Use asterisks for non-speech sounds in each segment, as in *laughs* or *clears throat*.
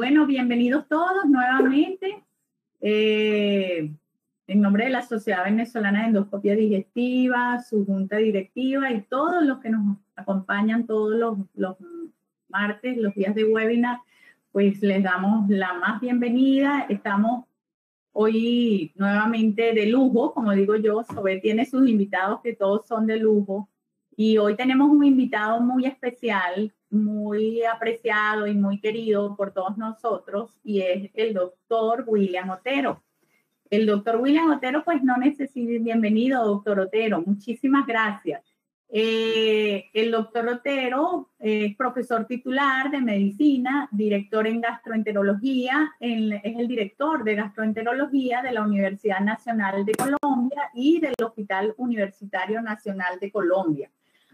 Bueno, bienvenidos todos nuevamente. Eh, en nombre de la Sociedad Venezolana de Endoscopia Digestiva, su junta directiva y todos los que nos acompañan todos los, martes, los días de webinar, pues les damos la más bienvenida. Estamos hoy nuevamente de lujo, como digo yo, Sobe tiene sus invitados que todos son de lujo. Y hoy tenemos un invitado muy especial, muy apreciado y muy querido por todos nosotros, y es el doctor William Otero. El doctor William Otero, pues no necesita, bienvenido, doctor Otero, muchísimas gracias. Eh, el doctor Otero es profesor titular de medicina, director en gastroenterología, es el director de gastroenterología de la Universidad Nacional de Colombia y del Hospital Universitario Nacional de Colombia.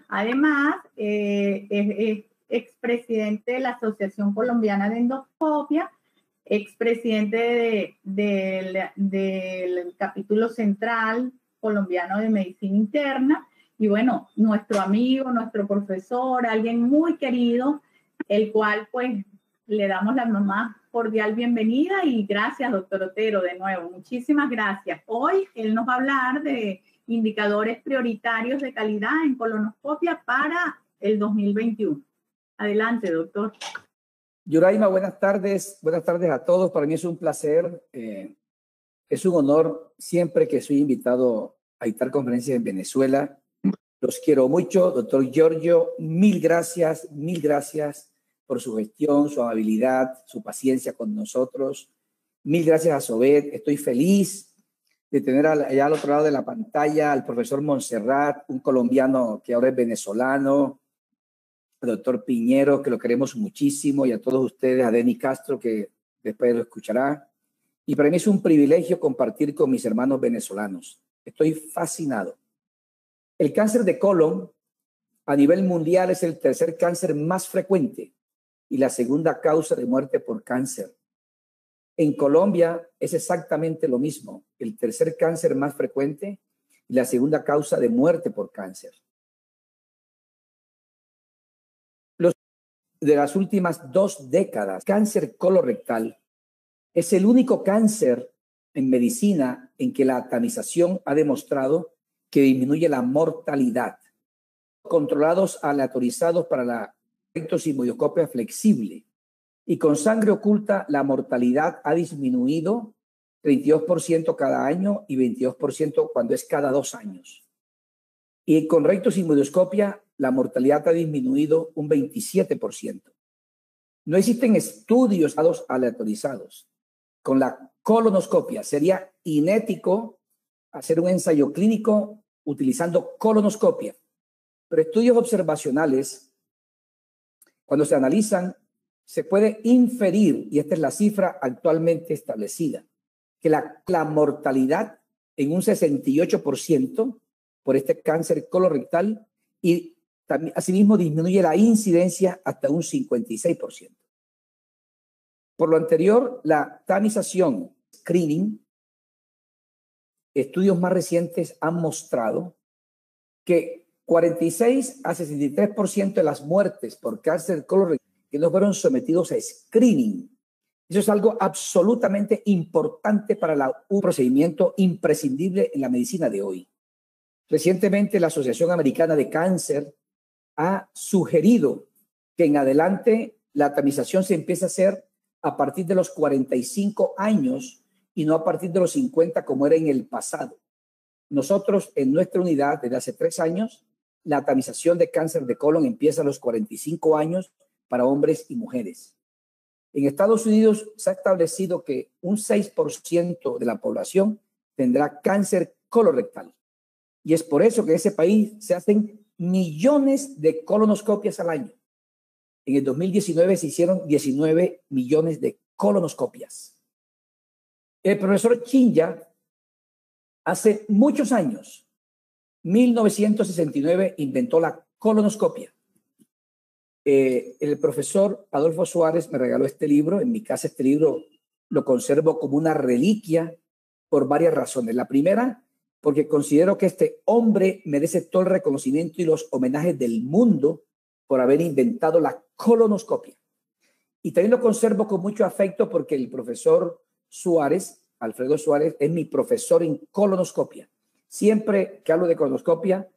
Además, eh, es, expresidente de la Asociación Colombiana de Endoscopia, expresidente de, del capítulo central colombiano de medicina interna y bueno, nuestro amigo, nuestro profesor, alguien muy querido, el cual pues le damos la más cordial bienvenida y gracias, doctor Otero, de nuevo. Muchísimas gracias. Hoy él nos va a hablar de indicadores prioritarios de calidad en colonoscopia para el 2021. Adelante, doctor. Yuraima, buenas tardes. Buenas tardes a todos. Para mí es un placer. Eh, es un honor siempre que soy invitado a dictar conferencias en Venezuela los quiero mucho, doctor Giorgio. Mil gracias, mil gracias por su gestión, su amabilidad, su paciencia con nosotros. Mil gracias a Sobet. Estoy feliz de tener allá al otro lado de la pantalla al profesor Montserrat, un colombiano que ahora es venezolano, al doctor Piñero, que lo queremos muchísimo, y a todos ustedes, a Denny Castro, que después lo escuchará. Y para mí es un privilegio compartir con mis hermanos venezolanos. Estoy fascinado el cáncer de colon a nivel mundial es el tercer cáncer más frecuente y la segunda causa de muerte por cáncer. En Colombia es exactamente lo mismo, el tercer cáncer más frecuente y la segunda causa de muerte por cáncer. De las últimas dos décadas, cáncer colorectal es el único cáncer en medicina en que la tamización ha demostrado que disminuye la mortalidad. Controlados aleatorizados para la rectosimodioscopia flexible. Y con sangre oculta, la mortalidad ha disminuido 32% cada año y 22% cuando es cada dos años. Y con rectosimodioscopia, la mortalidad ha disminuido un 27%. No existen estudios aleatorizados. Con la colonoscopia sería inético hacer un ensayo clínico utilizando colonoscopia. Pero estudios observacionales, cuando se analizan, se puede inferir, y esta es la cifra actualmente establecida, que la, mortalidad en un 68% por este cáncer colorectal y también, asimismo disminuye la incidencia hasta un 56%. Por lo anterior, la tamización, screening, estudios más recientes han mostrado que 46 a 63% de las muertes por cáncer colorectal que no fueron sometidos a screening. Eso es algo absolutamente importante para un procedimiento imprescindible en la medicina de hoy. Recientemente la Asociación Americana de Cáncer ha sugerido que en adelante la tamización se empiece a hacer a partir de los 45 años y no a partir de los 50 como era en el pasado. Nosotros en nuestra unidad desde hace tres años, la tamización de cáncer de colon empieza a los 45 años para hombres y mujeres. En Estados Unidos se ha establecido que un 6% de la población tendrá cáncer colorectal. Y es por eso que en ese país se hacen millones de colonoscopias al año. En el 2019 se hicieron 19 millones de colonoscopias. El profesor Chinja, hace muchos años, 1969, inventó la colonoscopia. Eh, el profesor Adolfo Suárez me regaló este libro. En mi casa este libro lo conservo como una reliquia por varias razones. La primera, porque considero que este hombre merece todo el reconocimiento y los homenajes del mundo por haber inventado la colonoscopia. Y también lo conservo con mucho afecto porque el profesor Suárez, Alfredo Suárez, es mi profesor en colonoscopia. Siempre que hablo de colonoscopia,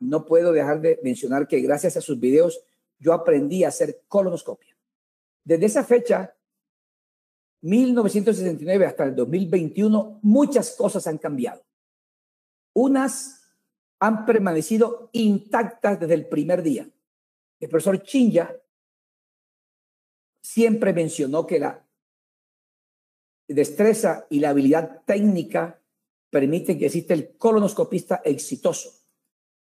no puedo dejar de mencionar que gracias a sus videos yo aprendí a hacer colonoscopia. Desde esa fecha, 1969 hasta el 2021, muchas cosas han cambiado. Unas han permanecido intactas desde el primer día. El profesor Chinja siempre mencionó que la destreza y la habilidad técnica permiten que exista el colonoscopista exitoso.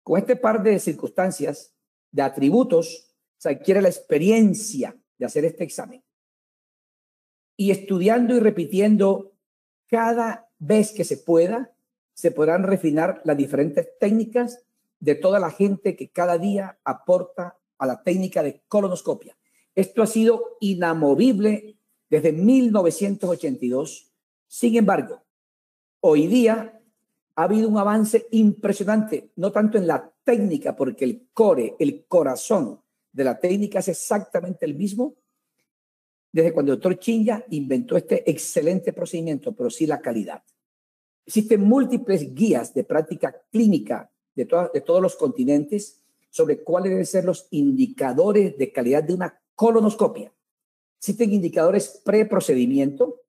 Con este par de circunstancias, de atributos, se adquiere la experiencia de hacer este examen. Y estudiando y repitiendo cada vez que se pueda, se podrán refinar las diferentes técnicas de toda la gente que cada día aporta a la técnica de colonoscopia. Esto ha sido inamovible desde 1982. Sin embargo, hoy día ha habido un avance impresionante, no tanto en la técnica, porque el core, el corazón de la técnica es exactamente el mismo desde cuando el doctor Chinja inventó este excelente procedimiento, pero sí la calidad. Existen múltiples guías de práctica clínica de, todos los continentes sobre cuáles deben ser los indicadores de calidad de una colonoscopia. Existen indicadores pre-procedimiento.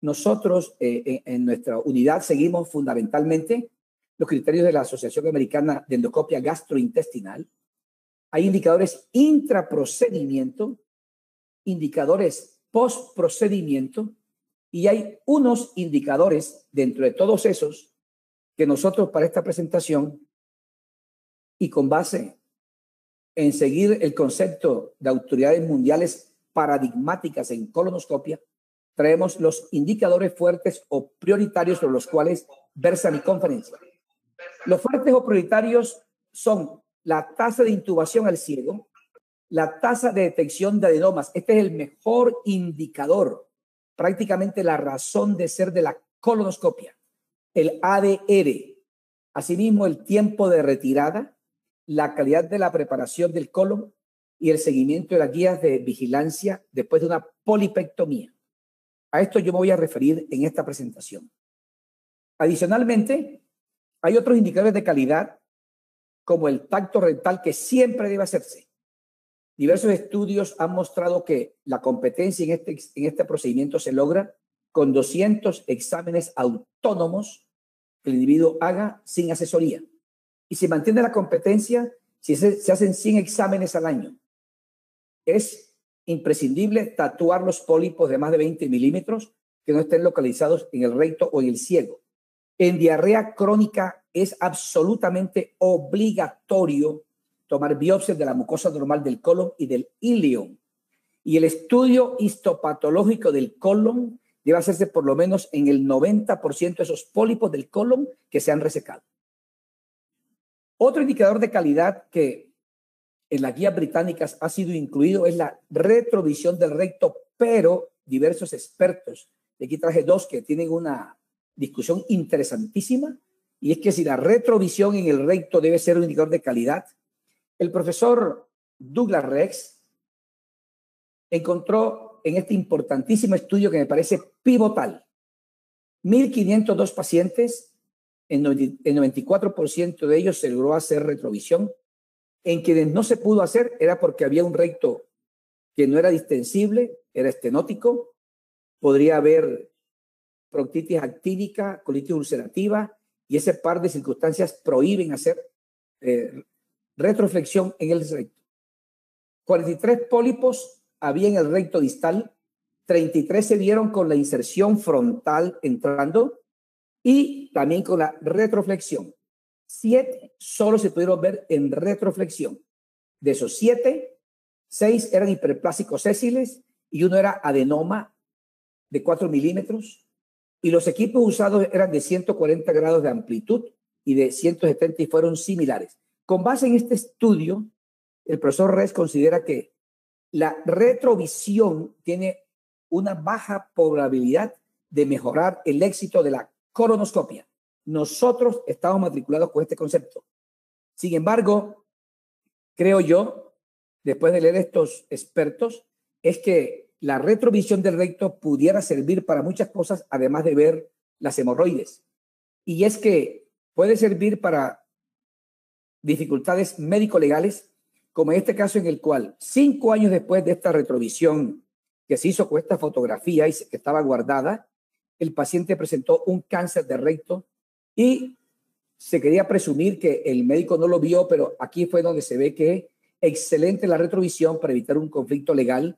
Nosotros eh, en nuestra unidad seguimos fundamentalmente los criterios de la Asociación Americana de Endoscopia Gastrointestinal. Hay indicadores intraprocedimiento, indicadores post-procedimiento y hay unos indicadores dentro de todos esos que nosotros para esta presentación y con base en seguir el concepto de autoridades mundiales paradigmáticas en colonoscopia, traemos los indicadores fuertes o prioritarios sobre los cuales versa mi conferencia. Los fuertes o prioritarios son la tasa de intubación al ciego, la tasa de detección de adenomas. Este es el mejor indicador, prácticamente la razón de ser de la colonoscopia. El ADR, asimismo el tiempo de retirada, la calidad de la preparación del colon y el seguimiento de las guías de vigilancia después de una polipectomía. A esto yo me voy a referir en esta presentación. Adicionalmente, hay otros indicadores de calidad como el tacto rectal que siempre debe hacerse. Diversos estudios han mostrado que la competencia en este, en este procedimiento se logra con 200 exámenes autónomos que el individuo haga sin asesoría y se mantiene la competencia si se, hacen 100 exámenes al año. Es imprescindible tatuar los pólipos de más de 20 milímetros que no estén localizados en el recto o en el ciego. En diarrea crónica es absolutamente obligatorio tomar biopsias de la mucosa normal del colon y del ilion. Y el estudio histopatológico del colon debe hacerse por lo menos en el 90% de esos pólipos del colon que se han resecado. Otro indicador de calidad que en las guías británicas ha sido incluido es la retrovisión del recto, pero diversos expertos, de aquí traje dos que tienen una discusión interesantísima, y es que si la retrovisión en el recto debe ser un indicador de calidad, el profesor Douglas Rex encontró en este importantísimo estudio que me parece pivotal, 1.502 pacientes en el 94% de ellos se logró hacer retrovisión. En quienes no se pudo hacer era porque había un recto que no era distensible, era estenótico, podría haber proctitis actínica, colitis ulcerativa, y ese par de circunstancias prohíben hacer eh, retroflexión en el recto. 43 pólipos había en el recto distal, 33 se vieron con la inserción frontal entrando y también con la retroflexión. Siete solo se pudieron ver en retroflexión. De esos siete, seis eran hiperplásicos sésiles y uno era adenoma de 4 milímetros. Y los equipos usados eran de 140 grados de amplitud y de 170 y fueron similares. Con base en este estudio, el profesor Res considera que la retrovisión tiene una baja probabilidad de mejorar el éxito de la colonoscopia. Nosotros estamos matriculados con este concepto. Sin embargo, creo yo, después de leer estos expertos, es que la retrovisión del recto pudiera servir para muchas cosas, además de ver las hemorroides. Y es que puede servir para dificultades médico-legales, como en este caso en el cual cinco años después de esta retrovisión que se hizo con esta fotografía y que estaba guardada, el paciente presentó un cáncer de recto y se quería presumir que el médico no lo vio, pero aquí fue donde se ve que excelente la retrovisión para evitar un conflicto legal.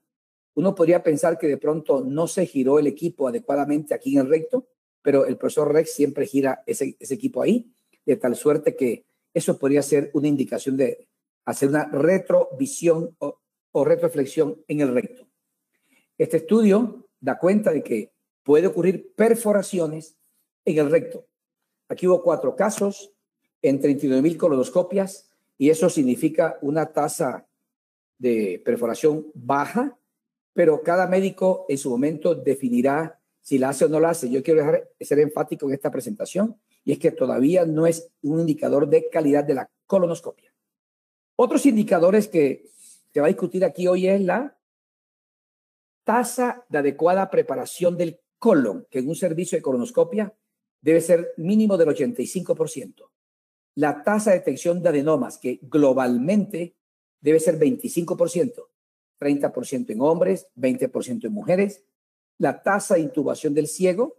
Uno podría pensar que de pronto no se giró el equipo adecuadamente aquí en el recto, pero el profesor Rex siempre gira ese, equipo ahí, de tal suerte que eso podría ser una indicación de hacer una retrovisión o, o retroflexión en el recto. Este estudio da cuenta de que puede ocurrir perforaciones en el recto. Aquí hubo cuatro casos en 39 mil colonoscopias y eso significa una tasa de perforación baja, pero cada médico en su momento definirá si la hace o no la hace. Yo quiero ser enfático en esta presentación y es que todavía no es un indicador de calidad de la colonoscopia. Otros indicadores que se va a discutir aquí hoy es la tasa de adecuada preparación del colon, que en un servicio de colonoscopia debe ser mínimo del 85%. La tasa de detección de adenomas, que globalmente debe ser 25%, 30% en hombres, 20% en mujeres. La tasa de intubación del ciego,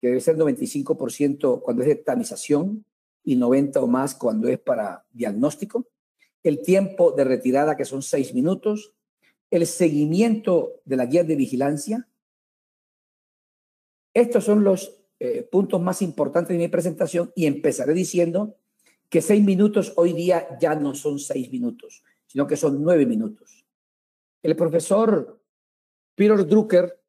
que debe ser 95% cuando es de tamización y 90 o más cuando es para diagnóstico. El tiempo de retirada, que son 6 minutos. El seguimiento de la guía de vigilancia. Estos son los eh, puntos más importantes de mi presentación y empezaré diciendo que seis minutos hoy día ya no son seis minutos, sino que son nueve minutos. El profesor Peter Drucker,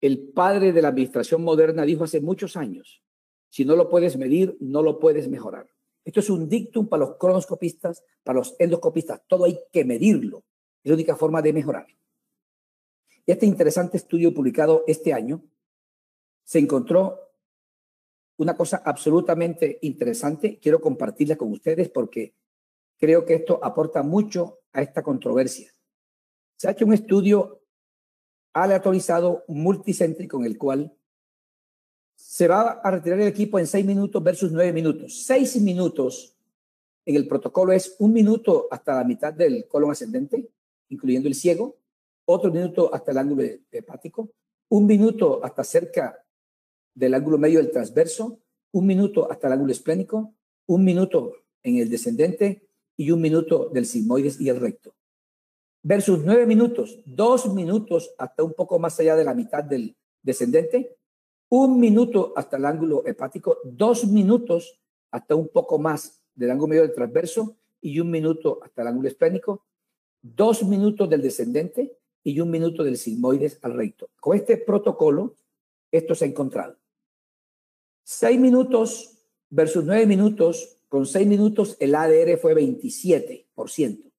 el padre de la administración moderna, dijo hace muchos años, si no lo puedes medir, no lo puedes mejorar. Esto es un dictum para los cronoscopistas, para los endoscopistas. Todo hay que medirlo. Es la única forma de mejorar. Este interesante estudio publicado este año se encontró una cosa absolutamente interesante. Quiero compartirla con ustedes porque creo que esto aporta mucho a esta controversia. Se ha hecho un estudio aleatorizado multicéntrico en el cual se va a retirar el equipo en seis minutos versus nueve minutos. Seis minutos en el protocolo es un minuto hasta la mitad del colon ascendente, incluyendo el ciego, otro minuto hasta el ángulo hepático, un minuto hasta cerca del ángulo medio del transverso, un minuto hasta el ángulo esplénico, un minuto en el descendente y un minuto del sigmoides y el recto. Versus nueve minutos, dos minutos hasta un poco más allá de la mitad del descendente, un minuto hasta el ángulo hepático, dos minutos hasta un poco más del ángulo medio del transverso y un minuto hasta el ángulo esplénico, dos minutos del descendente y un minuto del sigmoides al recto. Con este protocolo, esto se ha encontrado. Seis minutos versus nueve minutos, con seis minutos el ADR fue 27%,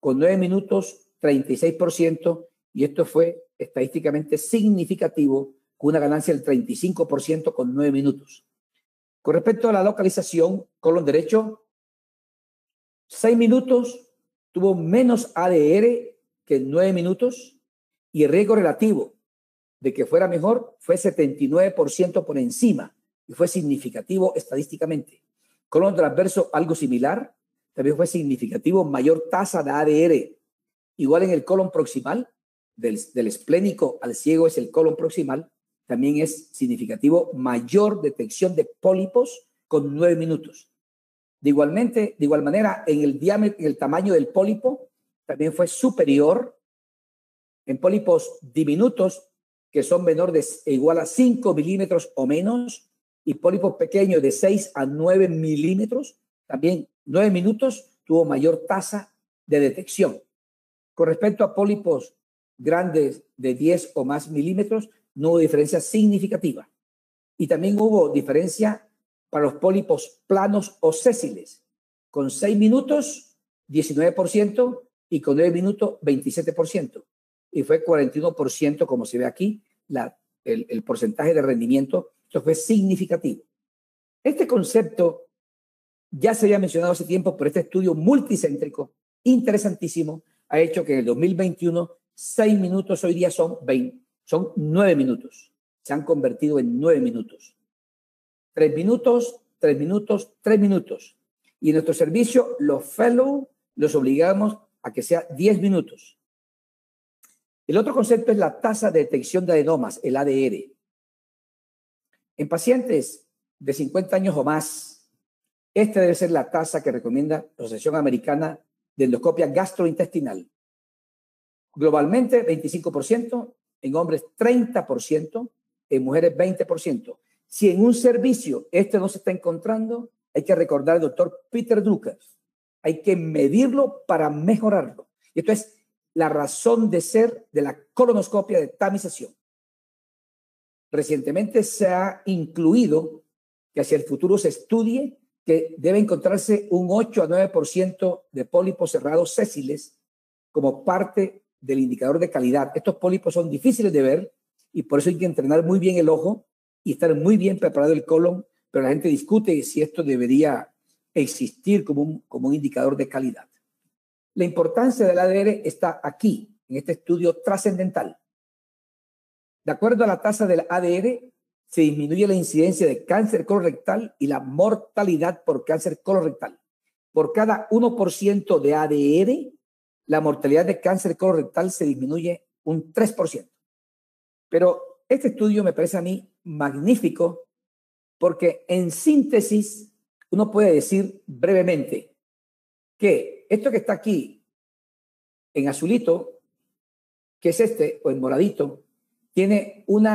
con nueve minutos 36%, y esto fue estadísticamente significativo, con una ganancia del 35% con nueve minutos. Con respecto a la localización, colon derecho, seis minutos tuvo menos ADR que nueve minutos y el riesgo relativo de que fuera mejor fue 79% por encima y fue significativo estadísticamente. Colon transverso, algo similar, también fue significativo, mayor tasa de ADR, igual en el colon proximal, del, del esplénico al ciego es el colon proximal, también es significativo, mayor detección de pólipos con nueve minutos. De igualmente, de igual manera, en el diámetro, en el tamaño del pólipo, también fue superior en pólipos diminutos, que son menor de igual a 5 milímetros o menos, y pólipos pequeños de 6 a 9 milímetros, también 9 minutos, tuvo mayor tasa de detección. Con respecto a pólipos grandes de 10 o más milímetros, no hubo diferencia significativa. Y también hubo diferencia para los pólipos planos o sésiles, con 6 minutos, 19%, y con 9 minutos, 27%. Y fue 41%, como se ve aquí, la, el, el porcentaje de rendimiento esto fue significativo. Este concepto ya se había mencionado hace tiempo por este estudio multicéntrico, interesantísimo, ha hecho que en el 2021 seis minutos hoy día son 20, son nueve minutos. Se han convertido en nueve minutos. Tres minutos, tres minutos, tres minutos. Y en nuestro servicio, los fellow los obligamos a que sea diez minutos. El otro concepto es la tasa de detección de adenomas, el ADR. En pacientes de 50 años o más, esta debe ser la tasa que recomienda la Asociación Americana de Endoscopia Gastrointestinal. Globalmente, 25%, en hombres 30%, en mujeres 20%. Si en un servicio este no se está encontrando, hay que recordar al doctor Peter Drucker. Hay que medirlo para mejorarlo. Y esto es la razón de ser de la colonoscopia de tamización. Recientemente se ha incluido que hacia el futuro se estudie que debe encontrarse un 8 a 9% de pólipos cerrados sésiles como parte del indicador de calidad. Estos pólipos son difíciles de ver y por eso hay que entrenar muy bien el ojo y estar muy bien preparado el colon, pero la gente discute si esto debería existir como un, como un indicador de calidad. La importancia del ADR está aquí, en este estudio trascendental. De acuerdo a la tasa del ADR, se disminuye la incidencia de cáncer colorectal y la mortalidad por cáncer colorectal. Por cada 1% de ADR, la mortalidad de cáncer colorectal se disminuye un 3%. Pero este estudio me parece a mí magnífico porque en síntesis uno puede decir brevemente que esto que está aquí en azulito, que es este, o en moradito, tiene un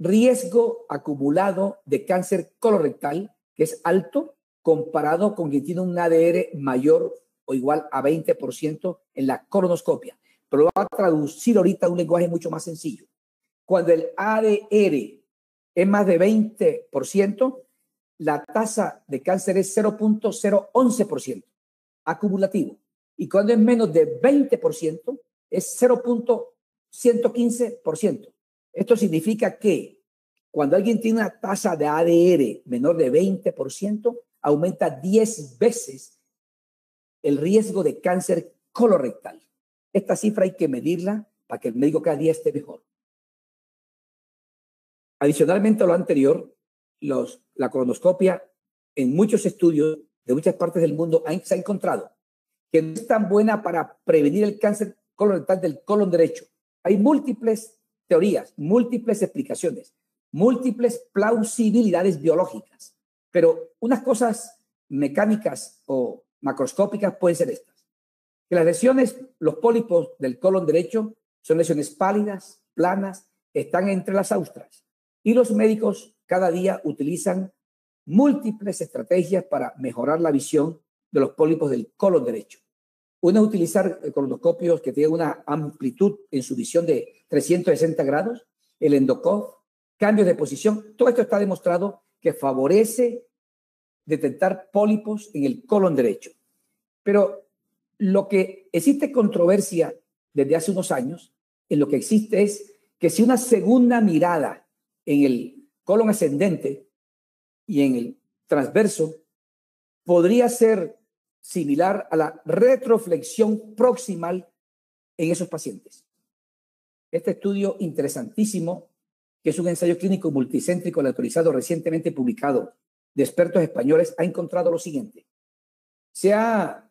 riesgo acumulado de cáncer colorectal que es alto comparado con quien tiene un ADR mayor o igual a 20% en la colonoscopia. Pero lo va a traducir ahorita a un lenguaje mucho más sencillo. Cuando el ADR es más de 20%, la tasa de cáncer es 0.011% acumulativo. Y cuando es menos de 20%, es 0.115%. Esto significa que cuando alguien tiene una tasa de ADR menor de 20%, aumenta 10 veces el riesgo de cáncer colorectal. Esta cifra hay que medirla para que el médico cada día esté mejor. Adicionalmente a lo anterior, la colonoscopia en muchos estudios de muchas partes del mundo se ha encontrado que no es tan buena para prevenir el cáncer colorectal del colon derecho. Hay múltiples teorías, múltiples explicaciones, múltiples plausibilidades biológicas, pero unas cosas mecánicas o macroscópicas pueden ser estas. Que las lesiones, los pólipos del colon derecho son lesiones pálidas, planas, están entre las austras. Y los médicos cada día utilizan múltiples estrategias para mejorar la visión de los pólipos del colon derecho. Uno es utilizar colonoscopios que tienen una amplitud en su visión de 360 grados, el endocov, cambios de posición. Todo esto está demostrado que favorece detectar pólipos en el colon derecho. Pero lo que existe controversia desde hace unos años, en lo que existe es que si una segunda mirada en el colon ascendente y en el transverso podría ser similar a la retroflexión proximal en esos pacientes. Este estudio interesantísimo, que es un ensayo clínico multicéntrico autorizado recientemente publicado de expertos españoles, ha encontrado lo siguiente. Se ha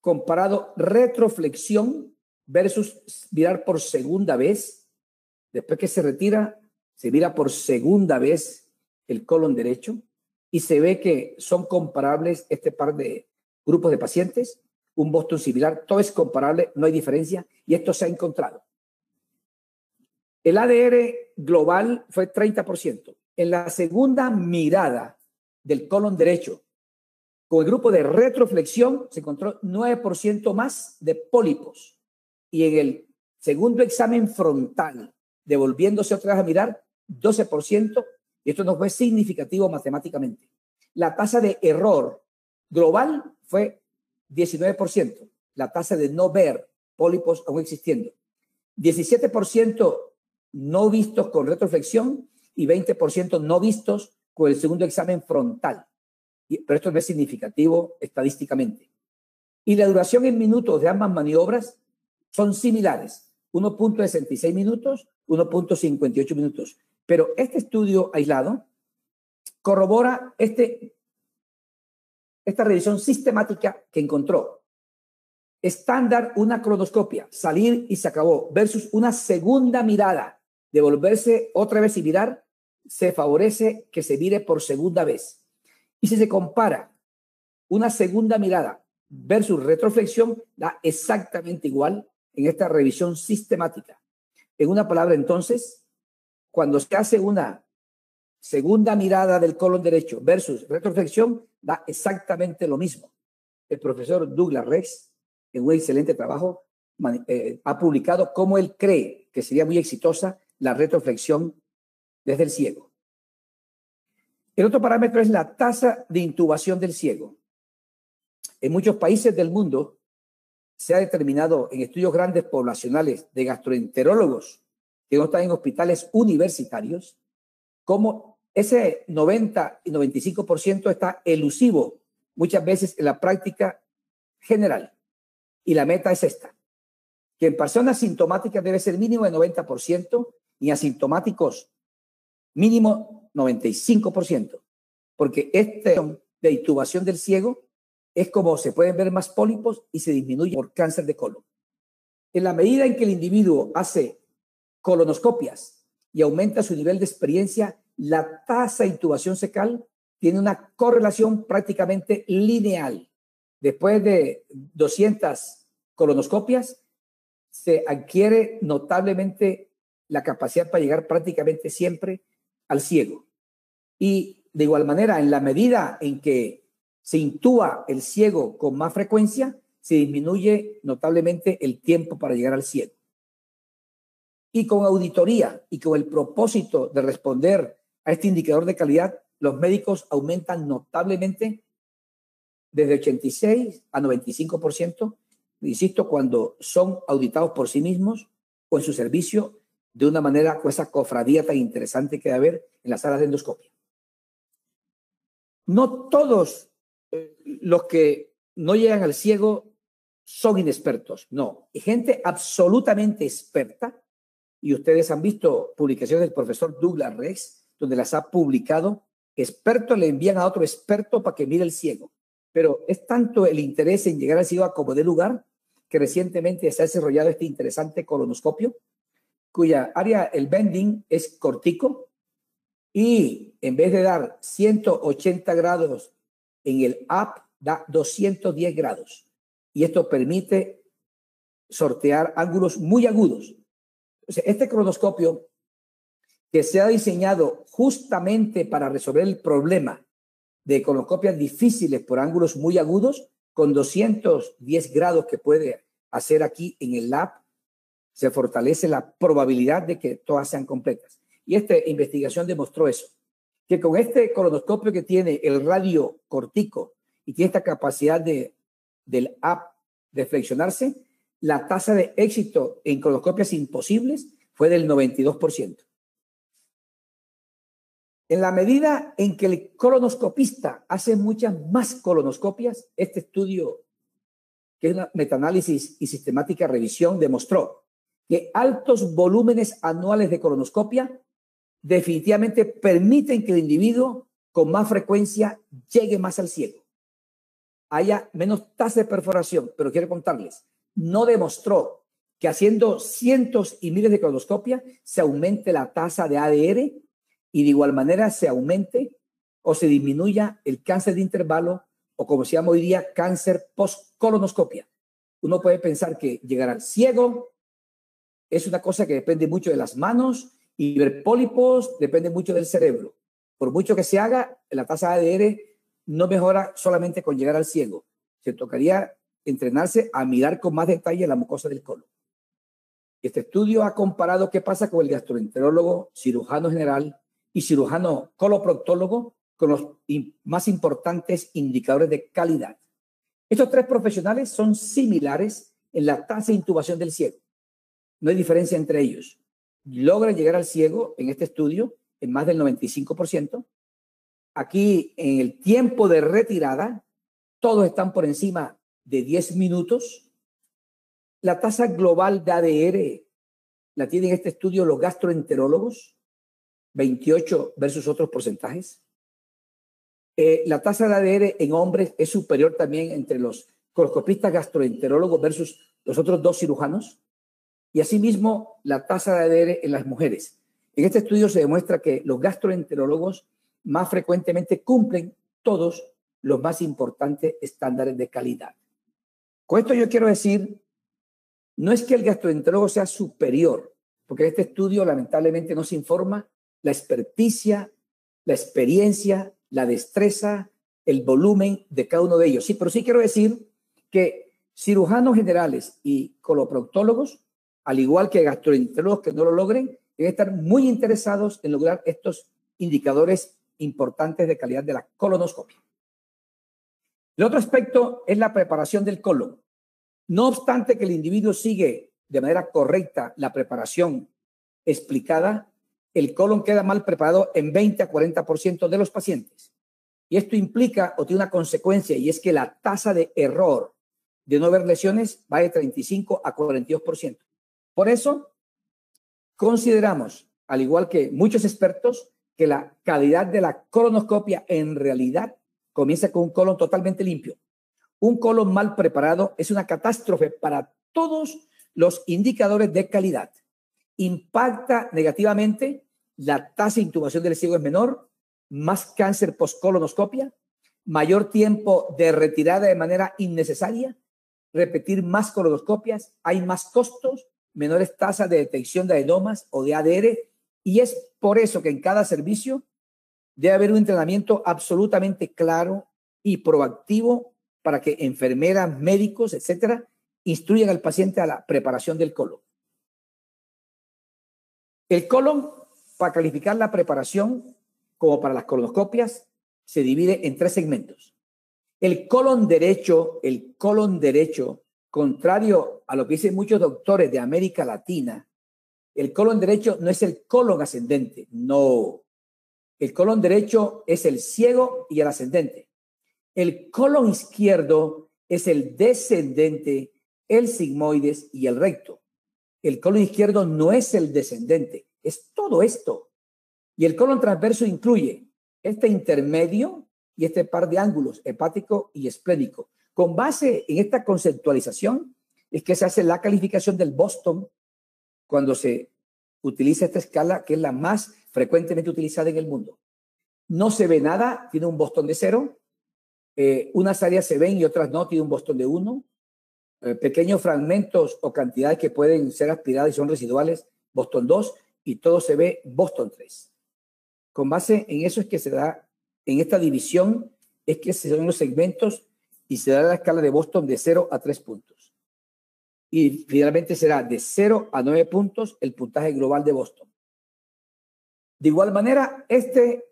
comparado retroflexión versus mirar por segunda vez. Después que se retira, se mira por segunda vez el colon derecho y se ve que son comparables este par de grupos de pacientes, un Boston similar, todo es comparable, no hay diferencia y esto se ha encontrado. El ADR global fue 30%. En la segunda mirada del colon derecho, con el grupo de retroflexión, se encontró 9% más de pólipos. Y en el segundo examen frontal, devolviéndose otra vez a mirar, 12% y esto no fue significativo matemáticamente. La tasa de error global fue 19%, la tasa de no ver pólipos aún existiendo. 17% no vistos con retroflexión y 20% no vistos con el segundo examen frontal. Pero esto no es significativo estadísticamente. Y la duración en minutos de ambas maniobras son similares, 1.66 minutos, 1.58 minutos. Pero este estudio aislado corrobora este, esta revisión sistemática que encontró. Estándar, una cronoscopia, salir y se acabó, versus una segunda mirada, devolverse otra vez y mirar, se favorece que se mire por segunda vez. Y si se compara una segunda mirada versus retroflexión, da exactamente igual en esta revisión sistemática. En una palabra, entonces, cuando se hace una segunda mirada del colon derecho versus retroflexión, da exactamente lo mismo. El profesor Douglas Rex, en un excelente trabajo, eh, ha publicado cómo él cree que sería muy exitosa la retroflexión desde el ciego. El otro parámetro es la tasa de intubación del ciego. En muchos países del mundo se ha determinado en estudios grandes poblacionales de gastroenterólogos que no están en hospitales universitarios, como ese 90 y 95% está elusivo muchas veces en la práctica general. Y la meta es esta, que en personas sintomáticas debe ser mínimo de 90% y asintomáticos mínimo 95%, porque este de intubación del ciego es como se pueden ver más pólipos y se disminuye por cáncer de colon. En la medida en que el individuo hace colonoscopias y aumenta su nivel de experiencia, la tasa de intubación secal tiene una correlación prácticamente lineal. Después de 200 colonoscopias, se adquiere notablemente la capacidad para llegar prácticamente siempre al ciego. Y de igual manera, en la medida en que se intuba el ciego con más frecuencia, se disminuye notablemente el tiempo para llegar al ciego. Y con auditoría y con el propósito de responder a este indicador de calidad, los médicos aumentan notablemente desde 86 a 95%, insisto, cuando son auditados por sí mismos o en su servicio de una manera con esa cofradía tan interesante que debe haber en las salas de endoscopia. No todos eh, los que no llegan al ciego son inexpertos, no. Hay gente absolutamente experta, y ustedes han visto publicaciones del profesor Douglas Rex, donde las ha publicado, expertos le envían a otro experto para que mire el ciego. Pero es tanto el interés en llegar al ciego como de lugar que recientemente se ha desarrollado este interesante colonoscopio cuya área, el bending, es cortico y en vez de dar 180 grados en el up, da 210 grados. Y esto permite sortear ángulos muy agudos. Este cronoscopio que se ha diseñado justamente para resolver el problema de cronoscopias difíciles por ángulos muy agudos, con 210 grados que puede hacer aquí en el lab, se fortalece la probabilidad de que todas sean completas. Y esta investigación demostró eso, que con este colonoscopio que tiene el radio cortico y tiene esta capacidad de, del app de flexionarse, la tasa de éxito en colonoscopias imposibles fue del 92%. En la medida en que el colonoscopista hace muchas más colonoscopias, este estudio, que es una metaanálisis y sistemática revisión, demostró que altos volúmenes anuales de colonoscopia definitivamente permiten que el individuo con más frecuencia llegue más al ciego. Haya menos tasa de perforación, pero quiero contarles, no demostró que haciendo cientos y miles de colonoscopia se aumente la tasa de ADR y de igual manera se aumente o se disminuya el cáncer de intervalo o como se llama hoy día cáncer post-colonoscopia. Uno puede pensar que llegar al ciego es una cosa que depende mucho de las manos y ver pólipos depende mucho del cerebro. Por mucho que se haga, la tasa de ADR no mejora solamente con llegar al ciego. Se tocaría entrenarse a mirar con más detalle la mucosa del colon. Este estudio ha comparado qué pasa con el gastroenterólogo, cirujano general y cirujano coloproctólogo con los más importantes indicadores de calidad. Estos tres profesionales son similares en la tasa de intubación del ciego no hay diferencia entre ellos. Logran llegar al ciego en este estudio en más del 95%. Aquí, en el tiempo de retirada, todos están por encima de 10 minutos. La tasa global de ADR la tienen en este estudio los gastroenterólogos, 28 versus otros porcentajes. Eh, la tasa de ADR en hombres es superior también entre los coloscopistas gastroenterólogos versus los otros dos cirujanos. Y asimismo, la tasa de ADR en las mujeres. En este estudio se demuestra que los gastroenterólogos más frecuentemente cumplen todos los más importantes estándares de calidad. Con esto yo quiero decir, no es que el gastroenterólogo sea superior, porque en este estudio lamentablemente no se informa la experticia, la experiencia, la destreza, el volumen de cada uno de ellos. Sí, pero sí quiero decir que cirujanos generales y coloproctólogos, al igual que gastroenterólogos que no lo logren, deben estar muy interesados en lograr estos indicadores importantes de calidad de la colonoscopia. El otro aspecto es la preparación del colon. No obstante que el individuo sigue de manera correcta la preparación explicada, el colon queda mal preparado en 20 a 40% de los pacientes. Y esto implica o tiene una consecuencia y es que la tasa de error de no ver lesiones va de 35 a 42%. Por eso, consideramos, al igual que muchos expertos, que la calidad de la colonoscopia en realidad comienza con un colon totalmente limpio. Un colon mal preparado es una catástrofe para todos los indicadores de calidad. Impacta negativamente, la tasa de intubación del ciego es menor, más cáncer post-colonoscopia, mayor tiempo de retirada de manera innecesaria, repetir más colonoscopias, hay más costos, menores tasas de detección de adenomas o de ADR, y es por eso que en cada servicio debe haber un entrenamiento absolutamente claro y proactivo para que enfermeras, médicos, etcétera, instruyan al paciente a la preparación del colon. El colon, para calificar la preparación, como para las colonoscopias, se divide en tres segmentos. El colon derecho, el colon derecho, contrario a lo que dicen muchos doctores de América Latina, el colon derecho no es el colon ascendente, no. El colon derecho es el ciego y el ascendente. El colon izquierdo es el descendente, el sigmoides y el recto. El colon izquierdo no es el descendente, es todo esto. Y el colon transverso incluye este intermedio y este par de ángulos, hepático y esplénico. Con base en esta conceptualización es que se hace la calificación del Boston cuando se utiliza esta escala que es la más frecuentemente utilizada en el mundo. No se ve nada, tiene un bostón de cero. Eh, unas áreas se ven y otras no, tiene un bostón de uno. Eh, pequeños fragmentos o cantidades que pueden ser aspiradas y son residuales, bostón 2, y todo se ve bostón 3. Con base en eso es que se da, en esta división, es que se son los segmentos y se da la escala de Boston de 0 a 3 puntos. Y finalmente será de 0 a 9 puntos el puntaje global de Boston. De igual manera, este,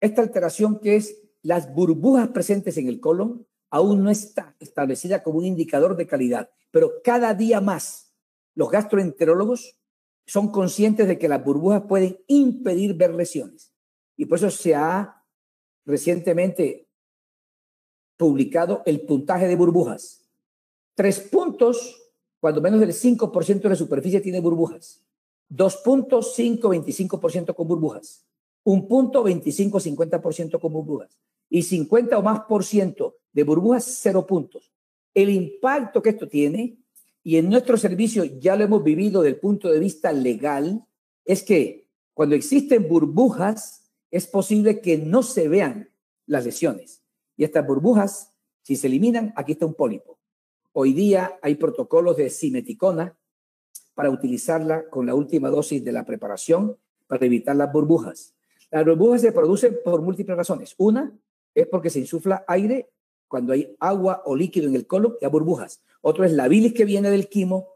esta alteración que es las burbujas presentes en el colon aún no está establecida como un indicador de calidad, pero cada día más los gastroenterólogos son conscientes de que las burbujas pueden impedir ver lesiones. Y por eso se ha recientemente publicado el puntaje de burbujas. Tres puntos, cuando menos del 5% de la superficie tiene burbujas. Dos puntos, 5, 25% con burbujas. Un punto, 25, 50% con burbujas. Y 50 o más por ciento de burbujas, cero puntos. El impacto que esto tiene, y en nuestro servicio ya lo hemos vivido desde el punto de vista legal, es que cuando existen burbujas, es posible que no se vean las lesiones. Y estas burbujas, si se eliminan, aquí está un pólipo. Hoy día hay protocolos de simeticona para utilizarla con la última dosis de la preparación para evitar las burbujas. Las burbujas se producen por múltiples razones. Una es porque se insufla aire cuando hay agua o líquido en el colon y hay burbujas. Otro es la bilis que viene del quimo.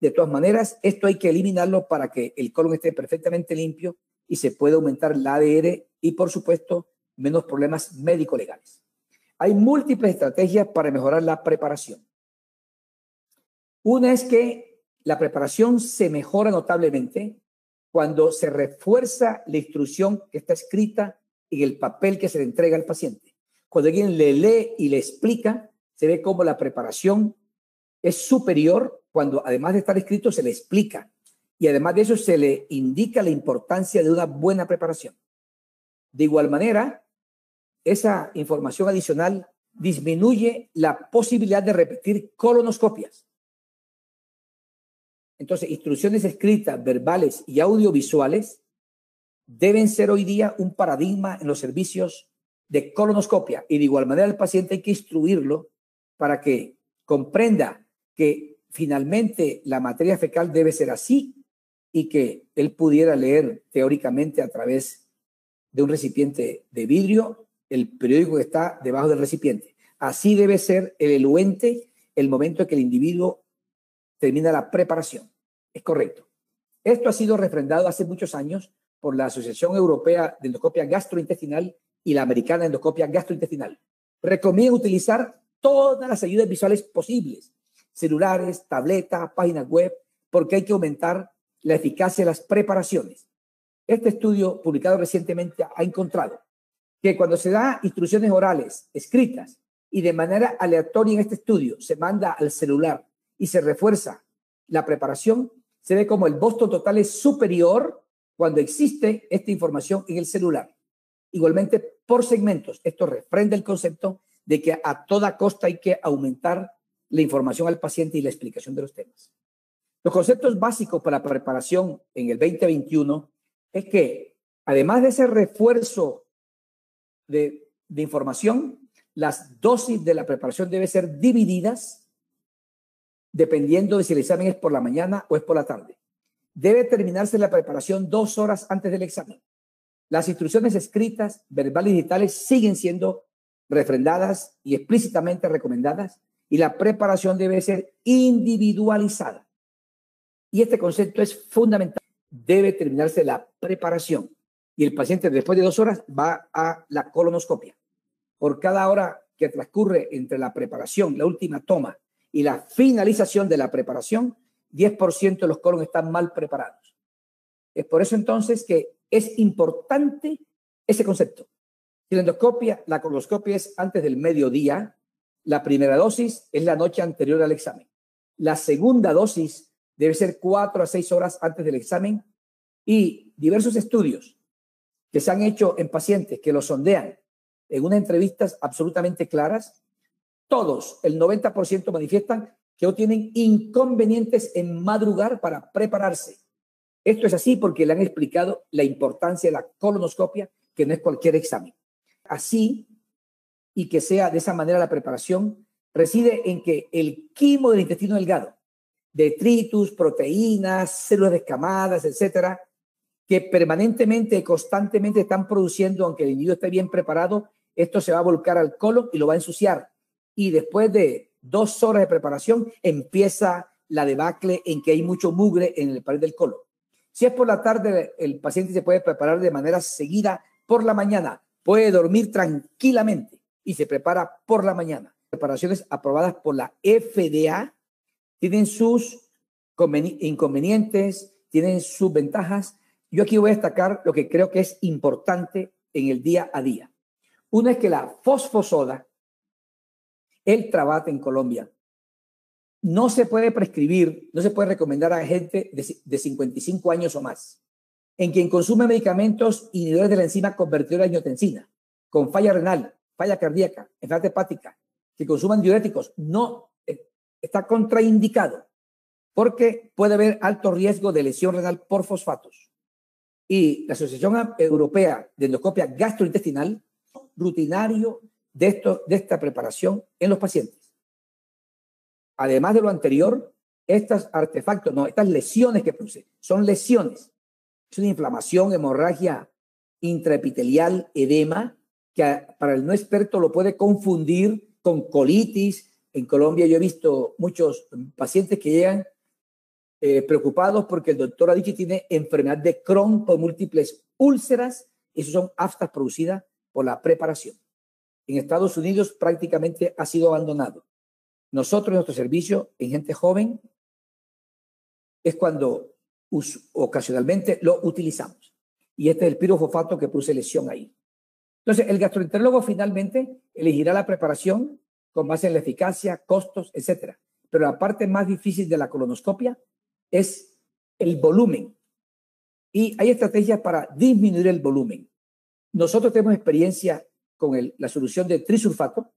De todas maneras, esto hay que eliminarlo para que el colon esté perfectamente limpio y se pueda aumentar la ADR y, por supuesto, menos problemas médico-legales. Hay múltiples estrategias para mejorar la preparación. Una es que la preparación se mejora notablemente cuando se refuerza la instrucción que está escrita en el papel que se le entrega al paciente. Cuando alguien le lee y le explica se ve cómo la preparación es superior cuando además de estar escrito se le explica y además de eso se le indica la importancia de una buena preparación. De igual manera, esa información adicional disminuye la posibilidad de repetir colonoscopias. Entonces, instrucciones escritas, verbales y audiovisuales deben ser hoy día un paradigma en los servicios de colonoscopia y de igual manera el paciente hay que instruirlo para que comprenda que finalmente la materia fecal debe ser así y que él pudiera leer teóricamente a través de un recipiente de vidrio el periódico que está debajo del recipiente. Así debe ser el eluente el momento en que el individuo termina la preparación. Es correcto. Esto ha sido refrendado hace muchos años por la Asociación Europea de Endoscopia Gastrointestinal y la Americana Endoscopia Gastrointestinal. Recomiendo utilizar todas las ayudas visuales posibles, celulares, tabletas, páginas web, porque hay que aumentar la eficacia de las preparaciones. Este estudio, publicado recientemente, ha encontrado que cuando se da instrucciones orales escritas y de manera aleatoria en este estudio se manda al celular y se refuerza la preparación, se ve como el Boston total es superior cuando existe esta información en el celular. Igualmente, por segmentos, esto refrenda el concepto de que a toda costa hay que aumentar la información al paciente y la explicación de los temas. Los conceptos básicos para preparación en el 2021 es que, además de ese refuerzo de, de información, las dosis de la preparación deben ser divididas dependiendo de si el examen es por la mañana o es por la tarde. Debe terminarse la preparación dos horas antes del examen. Las instrucciones escritas, verbales y digitales siguen siendo refrendadas y explícitamente recomendadas y la preparación debe ser individualizada. Y este concepto es fundamental. Debe terminarse la preparación y el paciente después de dos horas va a la colonoscopia. Por cada hora que transcurre entre la preparación, la última toma y la finalización de la preparación, 10% de los colon están mal preparados. Es por eso entonces que es importante ese concepto. Si la endoscopia, la colonoscopia es antes del mediodía, la primera dosis es la noche anterior al examen. La segunda dosis debe ser cuatro a seis horas antes del examen y diversos estudios que se han hecho en pacientes que lo sondean en unas entrevistas absolutamente claras, todos, el 90% manifiestan que no tienen inconvenientes en madrugar para prepararse. Esto es así porque le han explicado la importancia de la colonoscopia, que no es cualquier examen. Así, y que sea de esa manera la preparación, reside en que el quimo del intestino delgado, detritus, proteínas, células descamadas, etcétera, que permanentemente constantemente están produciendo, aunque el individuo esté bien preparado, esto se va a volcar al colon y lo va a ensuciar. Y después de dos horas de preparación, empieza la debacle en que hay mucho mugre en el pared del colon. Si es por la tarde, el paciente se puede preparar de manera seguida por la mañana, puede dormir tranquilamente y se prepara por la mañana. Preparaciones aprobadas por la FDA tienen sus inconvenientes, tienen sus ventajas. Yo aquí voy a destacar lo que creo que es importante en el día a día. Una es que la fosfosoda, el trabajo en Colombia, no se puede prescribir, no se puede recomendar a gente de, de 55 años o más, en quien consume medicamentos inhibidores de la enzima convertidora de angiotensina, con falla renal, falla cardíaca, enfermedad hepática, que consuman diuréticos, no está contraindicado porque puede haber alto riesgo de lesión renal por fosfatos. Y la Asociación Europea de Endoscopia Gastrointestinal, rutinario de esta preparación en los pacientes. Además de lo anterior, estos artefactos, no, estas lesiones que produce, son lesiones. Es una inflamación, hemorragia intraepitelial, edema, que para el no experto lo puede confundir con colitis, en Colombia yo he visto muchos pacientes que llegan eh, preocupados porque el doctor ha dicho que tiene enfermedad de Crohn por múltiples úlceras. Esas son aftas producidas por la preparación. En Estados Unidos prácticamente ha sido abandonado. Nosotros, nuestro servicio en gente joven, es cuando ocasionalmente lo utilizamos. Y este es el pirofosfato que produce lesión ahí. Entonces, el gastroenterólogo finalmente elegirá la preparación con base en la eficacia, costos, etcétera. Pero la parte más difícil de la colonoscopia es el volumen. Y hay estrategias para disminuir el volumen. Nosotros tenemos experiencia con la solución de trisulfato,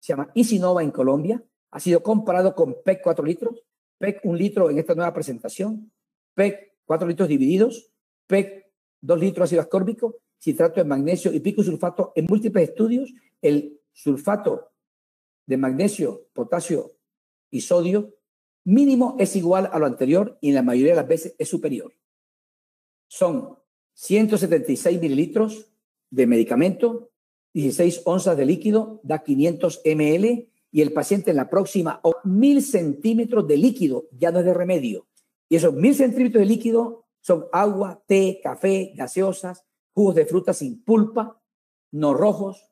se llama Isinova en Colombia, ha sido comparado con PEC 4 litros, PEC 1 litro en esta nueva presentación, PEC 4 litros divididos, PEC 2 litros ácido ascórbico, citrato de magnesio y pico sulfato en múltiples estudios. El sulfato de magnesio, potasio y sodio mínimo es igual a lo anterior y en la mayoría de las veces es superior. Son 176 mililitros de medicamento, 16 onzas de líquido, da 500 ml y el paciente en la próxima o mil centímetros de líquido ya no es de remedio. Y esos mil centímetros de líquido son agua, té, café, gaseosas, jugos de fruta sin pulpa, no rojos,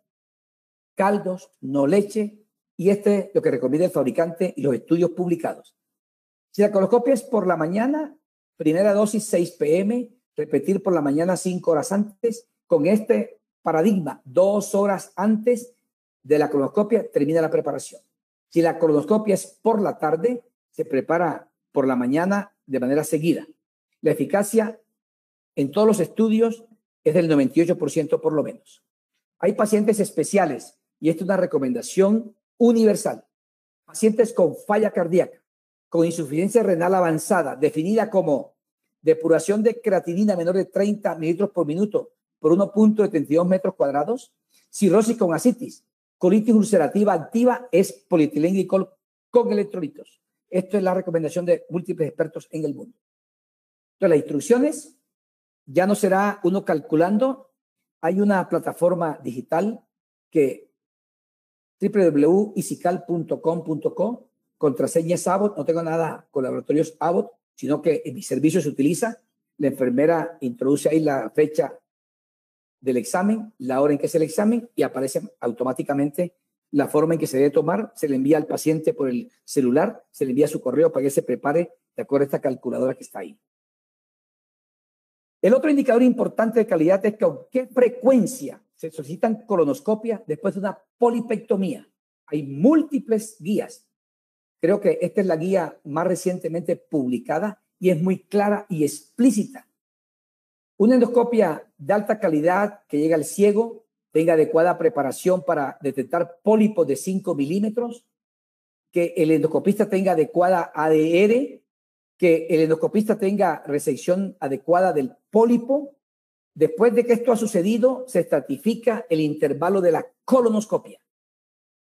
caldos, no leche, y este es lo que recomienda el fabricante y los estudios publicados. Si la coloscopia es por la mañana, primera dosis 6 pm, repetir por la mañana 5 horas antes, con este paradigma, dos horas antes de la colonoscopia, termina la preparación. Si la colonoscopia es por la tarde, se prepara por la mañana de manera seguida. La eficacia en todos los estudios es del 98% por lo menos. Hay pacientes especiales y esto es una recomendación universal. Pacientes con falla cardíaca, con insuficiencia renal avanzada, definida como depuración de creatinina menor de 30 mililitros por minuto por 1.72 metros cuadrados, cirrosis con asitis, colitis ulcerativa activa es polietilenglicol con electrolitos. Esto es la recomendación de múltiples expertos en el mundo. Entonces, las instrucciones ya no será uno calculando. Hay una plataforma digital que www.isical.com.co, contraseña es no tengo nada con laboratorios Abbott, sino que en mi servicio se utiliza, la enfermera introduce ahí la fecha del examen, la hora en que es el examen y aparece automáticamente la forma en que se debe tomar, se le envía al paciente por el celular, se le envía su correo para que se prepare de acuerdo a esta calculadora que está ahí. El otro indicador importante de calidad es con qué frecuencia se solicitan colonoscopia después de una polipectomía. Hay múltiples guías. Creo que esta es la guía más recientemente publicada y es muy clara y explícita. Una endoscopia de alta calidad que llega al ciego, tenga adecuada preparación para detectar pólipos de 5 milímetros, que el endoscopista tenga adecuada ADR, que el endoscopista tenga resección adecuada del pólipo, Después de que esto ha sucedido, se estratifica el intervalo de la colonoscopia.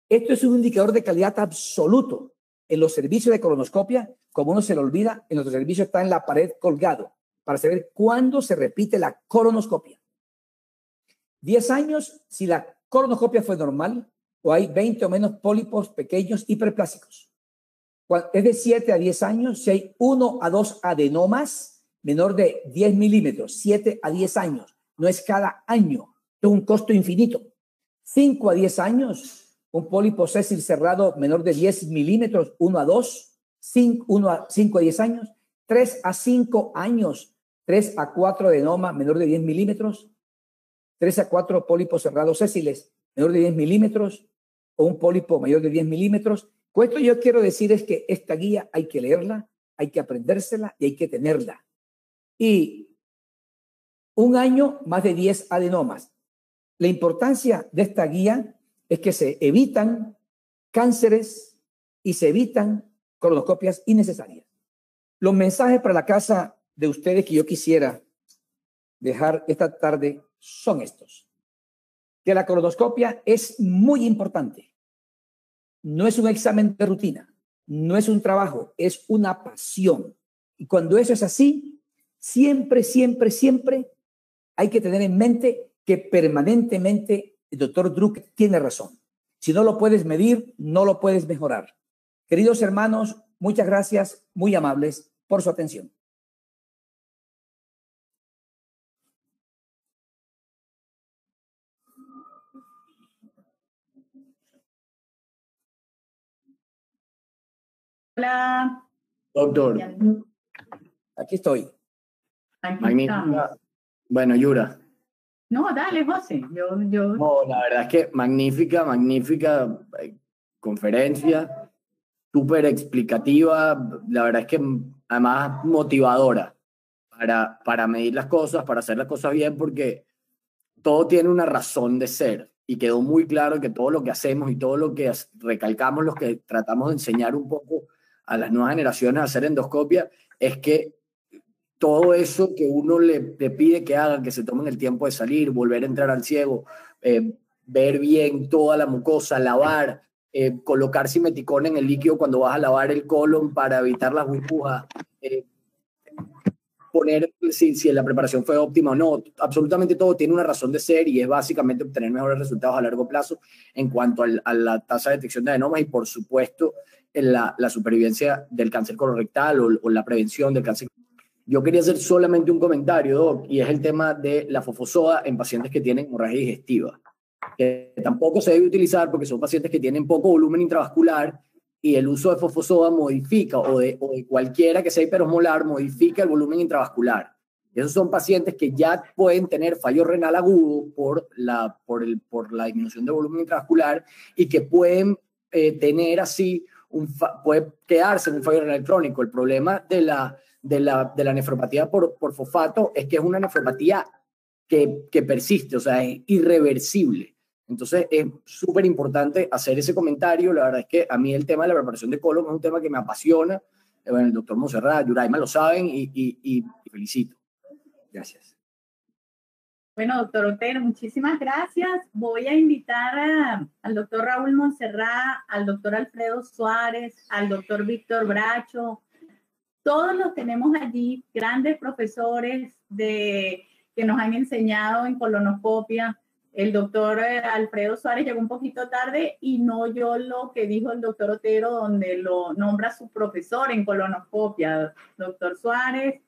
Esto es un indicador de calidad absoluto. En los servicios de colonoscopia, como uno se le olvida, en nuestro servicio está en la pared colgado para saber cuándo se repite la colonoscopia. Diez años si la colonoscopia fue normal o hay 20 o menos pólipos pequeños hiperplásicos. Es de 7 a 10 años si hay 1 a 2 adenomas menor de 10 milímetros, 7 a 10 años, no es cada año, es un costo infinito. 5 a 10 años, un pólipo sésil cerrado menor de 10 milímetros, 1 a 2, 5, 1 a 5 a 10 años, 3 a 5 años, 3 a 4 adenoma menor de 10 milímetros, 3 a 4 pólipos cerrados sésiles menor de 10 milímetros o un pólipo mayor de 10 milímetros. Con esto yo quiero decir es que esta guía hay que leerla, hay que aprendérsela y hay que tenerla y un año más de 10 adenomas. La importancia de esta guía es que se evitan cánceres y se evitan colonoscopias innecesarias. Los mensajes para la casa de ustedes que yo quisiera dejar esta tarde son estos. Que la colonoscopia es muy importante. No es un examen de rutina, no es un trabajo, es una pasión. Y cuando eso es así, siempre, siempre, siempre hay que tener en mente que permanentemente el doctor Druck tiene razón. Si no lo puedes medir, no lo puedes mejorar. Queridos hermanos, muchas gracias, muy amables, por su atención. Hola. Doctor. Aquí estoy. Magnífica. Bueno, Yura. No, dale, José. Yo, yo... No, la verdad es que magnífica, magnífica. conferencia, súper explicativa, la verdad es que además motivadora para, para medir las cosas, para hacer las cosas bien, porque todo tiene una razón de ser y quedó muy claro que todo lo que hacemos y todo lo que recalcamos, lo que tratamos de enseñar un poco a las nuevas generaciones a hacer endoscopia, es que todo eso que uno le, pide que hagan, que se tomen el tiempo de salir, volver a entrar al ciego, eh, ver bien toda la mucosa, lavar, eh, colocar simeticón en el líquido cuando vas a lavar el colon para evitar las burbujas, eh, poner si, si la preparación fue óptima o no. Absolutamente todo tiene una razón de ser y es básicamente obtener mejores resultados a largo plazo en cuanto a la tasa de detección de adenomas y, por supuesto, en la, la supervivencia del cáncer colorectal o, o, la prevención del cáncer. Yo quería hacer solamente un comentario, Doc, y es el tema de la fofosoda en pacientes que tienen hemorragia digestiva, que tampoco se debe utilizar porque son pacientes que tienen poco volumen intravascular y el uso de fosfosoda modifica, o de, o de cualquiera que sea hiperosmolar, modifica el volumen intravascular. Esos son pacientes que ya pueden tener fallo renal agudo por la, por el, por la disminución del volumen intravascular y que pueden eh, tener así, un puede quedarse en un fallo renal crónico. El problema de la, de la, de la nefropatía por, por fosfato es que es una nefropatía que, que persiste, o sea, es irreversible. Entonces es súper importante hacer ese comentario. La verdad es que a mí el tema de la preparación de colon es un tema que me apasiona. Eh, bueno, el doctor Monserrat, Yuraima lo saben y, felicito. Gracias. Bueno, doctor Otero, muchísimas gracias. Voy a invitar al doctor Raúl Monserrat, al doctor Alfredo Suárez, al doctor Víctor Bracho. Todos los tenemos allí, grandes profesores de, que nos han enseñado en colonoscopia el doctor eh, Alfredo Suárez llegó un poquito tarde y no oyó lo que dijo el doctor Otero, donde lo nombra su profesor en colonoscopia, doctor Suárez.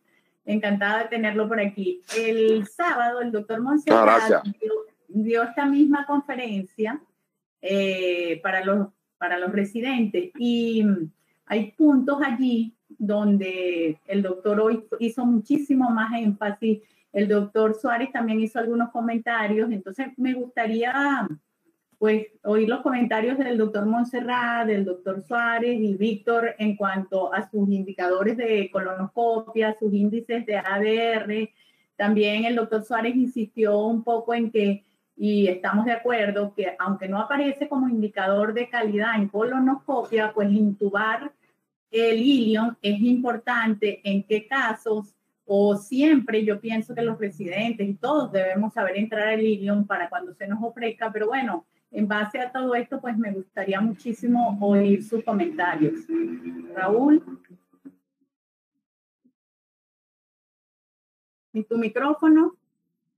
Encantada de tenerlo por aquí. El sábado, el doctor Monserrat dio, esta misma conferencia eh, para, los, para los residentes y hay puntos allí donde el doctor hoy hizo muchísimo más énfasis el doctor Suárez también hizo algunos comentarios, entonces me gustaría pues oír los comentarios del doctor Montserrat, del doctor Suárez y Víctor en cuanto a sus indicadores de colonoscopia, sus índices de ADR. También el doctor Suárez insistió un poco en que, y estamos de acuerdo, que aunque no aparece como indicador de calidad en colonoscopia, pues intubar el ilion es importante en qué casos o siempre yo pienso que los residentes y todos debemos saber entrar al idioma para cuando se nos ofrezca, pero bueno, en base a todo esto, pues me gustaría muchísimo oír sus comentarios. Raúl. ¿Y tu micrófono?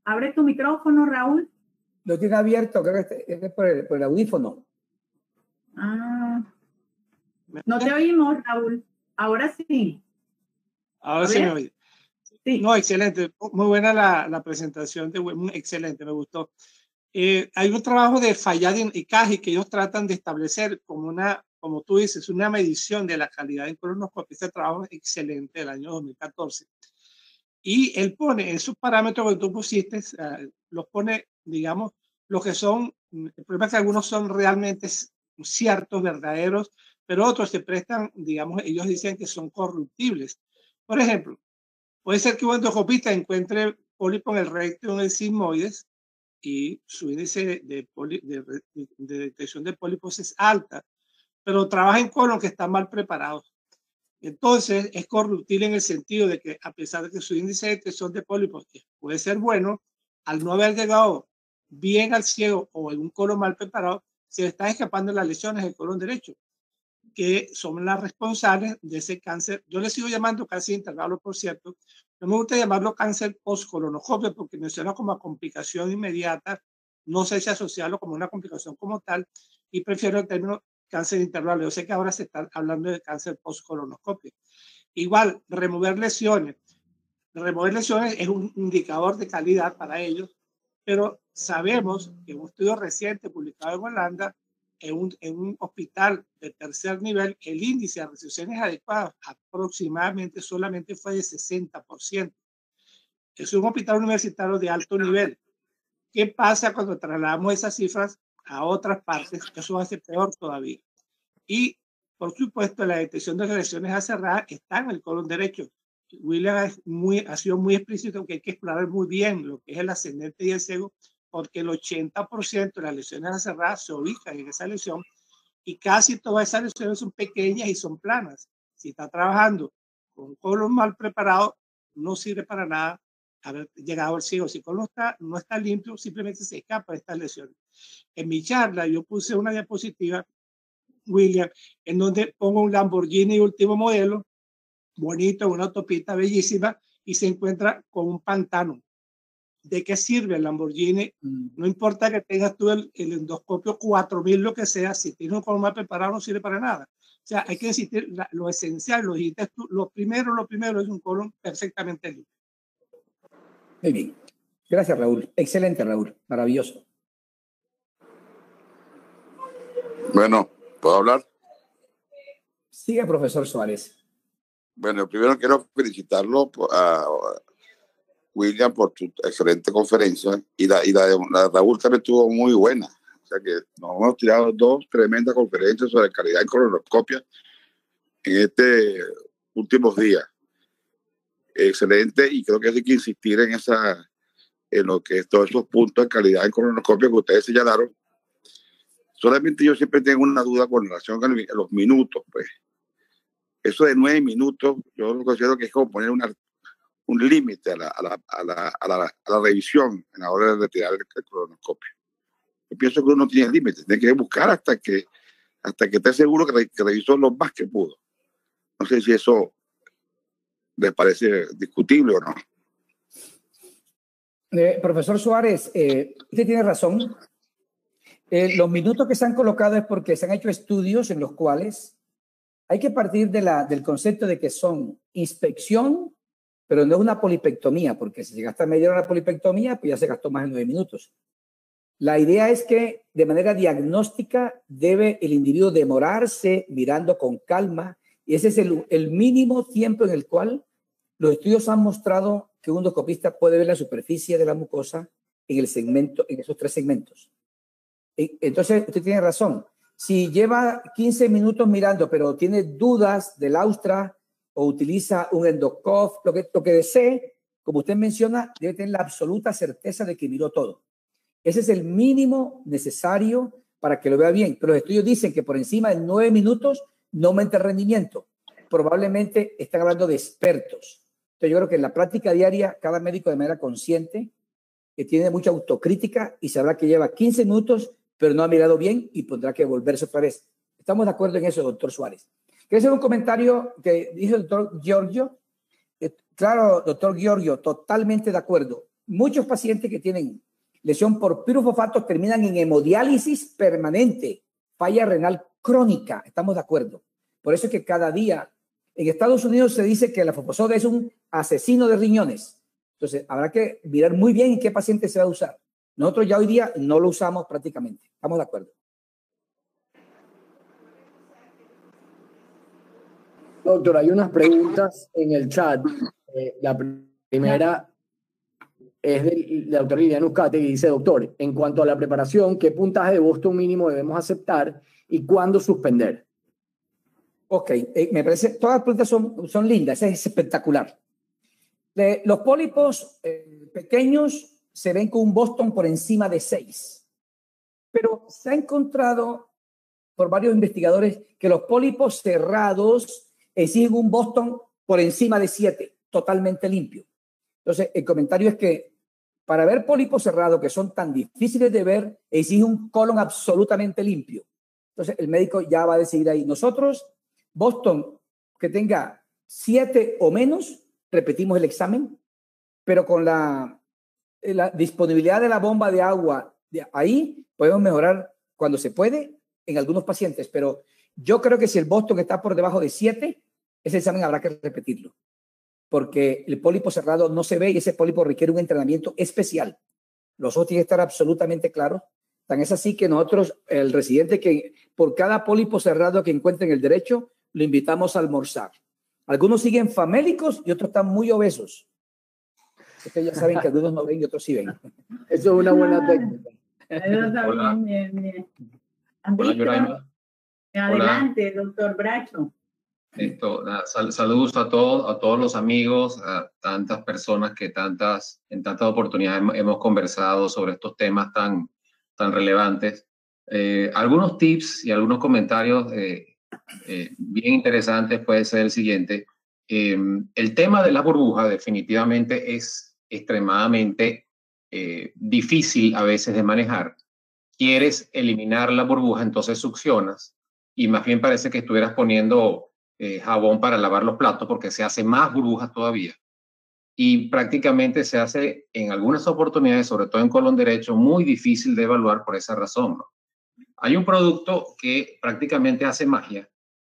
Abre tu micrófono, Raúl. Lo tiene abierto, creo que es por el, por el audífono. Ah. No te oímos, Raúl. Ahora sí. Ahora sí me No, excelente. Muy buena la, presentación. De, excelente, me gustó. Eh, hay un trabajo de Fayad y Caji que ellos tratan de establecer como una, como tú dices, una medición de la calidad en colonoscopia. Este trabajo es excelente del año 2014. Y él pone en sus parámetros que tú pusiste, los pone, digamos, los que son, el problema es que algunos son realmente ciertos, verdaderos, pero otros se prestan, digamos, ellos dicen que son corruptibles. Por ejemplo, Puede ser que un endoscopista encuentre pólipo en el recto en el sigmoides y su índice de, de, detección de pólipos es alta, pero trabaja en colon que están mal preparados. Entonces, es corruptible en el sentido de que, a pesar de que su índice de detección de pólipos puede ser bueno, al no haber llegado bien al ciego o en un colon mal preparado, se le están escapando las lesiones del colon derecho que son las responsables de ese cáncer. Yo le sigo llamando cáncer intervalo, por cierto. No me gusta llamarlo cáncer post-colonoscopia porque me suena como a complicación inmediata. No sé si asociarlo como una complicación como tal y prefiero el término cáncer intervalo. Yo sé que ahora se está hablando de cáncer post-colonoscopia. Igual, remover lesiones. Remover lesiones es un indicador de calidad para ellos, pero sabemos que un estudio reciente publicado en Holanda en un, en un, hospital de tercer nivel, el índice de resoluciones adecuadas aproximadamente solamente fue de 60%. Es un hospital universitario de alto nivel. ¿Qué pasa cuando trasladamos esas cifras a otras partes? Eso hace peor todavía. Y, por supuesto, la detección de lesiones a cerrar está en el colon derecho. William muy, ha sido muy explícito que hay que explorar muy bien lo que es el ascendente y el ciego, porque el 80% de las lesiones a cerrar se ubican en esa lesión y casi todas esas lesiones son pequeñas y son planas. Si está trabajando con colon mal preparado, no sirve para nada haber llegado al ciego. Si el está, no está limpio, simplemente se escapa de estas lesiones. En mi charla yo puse una diapositiva, William, en donde pongo un Lamborghini último modelo, bonito, una autopista bellísima, y se encuentra con un pantano. ¿De qué sirve el Lamborghini? Mm. No importa que tengas tú el, el endoscopio 4000, lo que sea, si tienes un colon mal preparado, no sirve para nada. O sea, hay que decir lo esencial, lo dijiste tú, lo primero, lo primero es un colon perfectamente limpio. Muy bien. Gracias, Raúl. Excelente, Raúl. Maravilloso. Bueno, ¿puedo hablar? Sigue, profesor Suárez. Bueno, primero quiero felicitarlo a William por tu excelente conferencia y la, y la Raúl también estuvo muy buena. O sea que nos hemos tirado dos tremendas conferencias sobre calidad en colonoscopia en este últimos días. Excelente y creo que hay que insistir en esa en lo que es todos esos puntos de calidad en colonoscopia que ustedes señalaron. Solamente yo siempre tengo una duda con relación a los minutos, pues. Eso de nueve minutos, yo considero que es como poner una, un límite a la, a, la, a, la, a la, revisión en la hora de retirar el, el colonoscopio pienso que uno tiene límites, tiene que buscar hasta que, hasta que esté seguro que, revisó lo más que pudo. No sé si eso les parece discutible o no. Eh, profesor Suárez, eh, usted tiene razón. Eh, los minutos que se han colocado es porque se han hecho estudios en los cuales hay que partir de la, del concepto de que son inspección, pero no es una polipectomía, porque si se gasta media hora la polipectomía, pues ya se gastó más de nueve minutos. La idea es que de manera diagnóstica debe el individuo demorarse mirando con calma y ese es el, mínimo tiempo en el cual los estudios han mostrado que un endoscopista puede ver la superficie de la mucosa en el segmento, en esos tres segmentos. Entonces, usted tiene razón. Si lleva 15 minutos mirando, pero tiene dudas del austra o utiliza un endoscope, lo que, lo que desee, como usted menciona, debe tener la absoluta certeza de que miró todo. Ese es el mínimo necesario para que lo vea bien. Pero los estudios dicen que por encima de nueve minutos no aumenta el rendimiento. Probablemente están hablando de expertos. Entonces yo creo que en la práctica diaria, cada médico de manera consciente, que tiene mucha autocrítica y sabrá que lleva 15 minutos, pero no ha mirado bien y tendrá que volverse otra vez. Estamos de acuerdo en eso, doctor Suárez. Quiero hacer un comentario que dijo el doctor Giorgio. Eh, claro, doctor Giorgio, totalmente de acuerdo. Muchos pacientes que tienen lesión por pirofosfatos terminan en hemodiálisis permanente, falla renal crónica. Estamos de acuerdo. Por eso es que cada día en Estados Unidos se dice que la fosfosoda es un asesino de riñones. Entonces, habrá que mirar muy bien en qué paciente se va a usar. Nosotros ya hoy día no lo usamos prácticamente. Estamos de acuerdo. Doctor, hay unas preguntas en el chat. Eh, la primera es del, doctor Lilian Uscate y dice, doctor, en cuanto a la preparación, ¿qué puntaje de Boston mínimo debemos aceptar y cuándo suspender? Ok, eh, me parece, todas las preguntas son, son lindas, es espectacular. los pólipos eh, pequeños se ven con un Boston por encima de 6, pero se ha encontrado por varios investigadores que los pólipos cerrados exigen un Boston por encima de 7, totalmente limpio. Entonces, el comentario es que para ver pólipos cerrados que son tan difíciles de ver, exige un colon absolutamente limpio. Entonces, el médico ya va a decidir ahí. Nosotros, Boston, que tenga siete o menos, repetimos el examen, pero con la, la disponibilidad de la bomba de agua de ahí, podemos mejorar cuando se puede en algunos pacientes, pero yo creo que si el Boston está por debajo de siete, ese examen habrá que repetirlo porque el pólipo cerrado no se ve y ese pólipo requiere un entrenamiento especial. Los ojos tienen que estar absolutamente claros. Tan es así que nosotros, el residente que por cada pólipo cerrado que encuentre en el derecho, lo invitamos a almorzar. Algunos siguen famélicos y otros están muy obesos. Ustedes ya saben que algunos no ven y otros sí ven. Eso es una buena técnica. Hola. Bien, bien. Adelante, doctor Bracho. Esto, saludos a todos, a todos los amigos, a tantas personas que tantas, en tantas oportunidades hemos, conversado sobre estos temas tan, tan relevantes. Eh, algunos tips y algunos comentarios eh, eh, bien interesantes puede ser el siguiente. el tema de la burbuja definitivamente es extremadamente difícil a veces de manejar. Quieres eliminar la burbuja, entonces succionas y más bien parece que estuvieras poniendo eh, jabón para lavar los platos porque se hace más burbujas todavía. Y prácticamente se hace en algunas oportunidades, sobre todo en colon derecho, muy difícil de evaluar por esa razón. Hay un producto que prácticamente hace magia,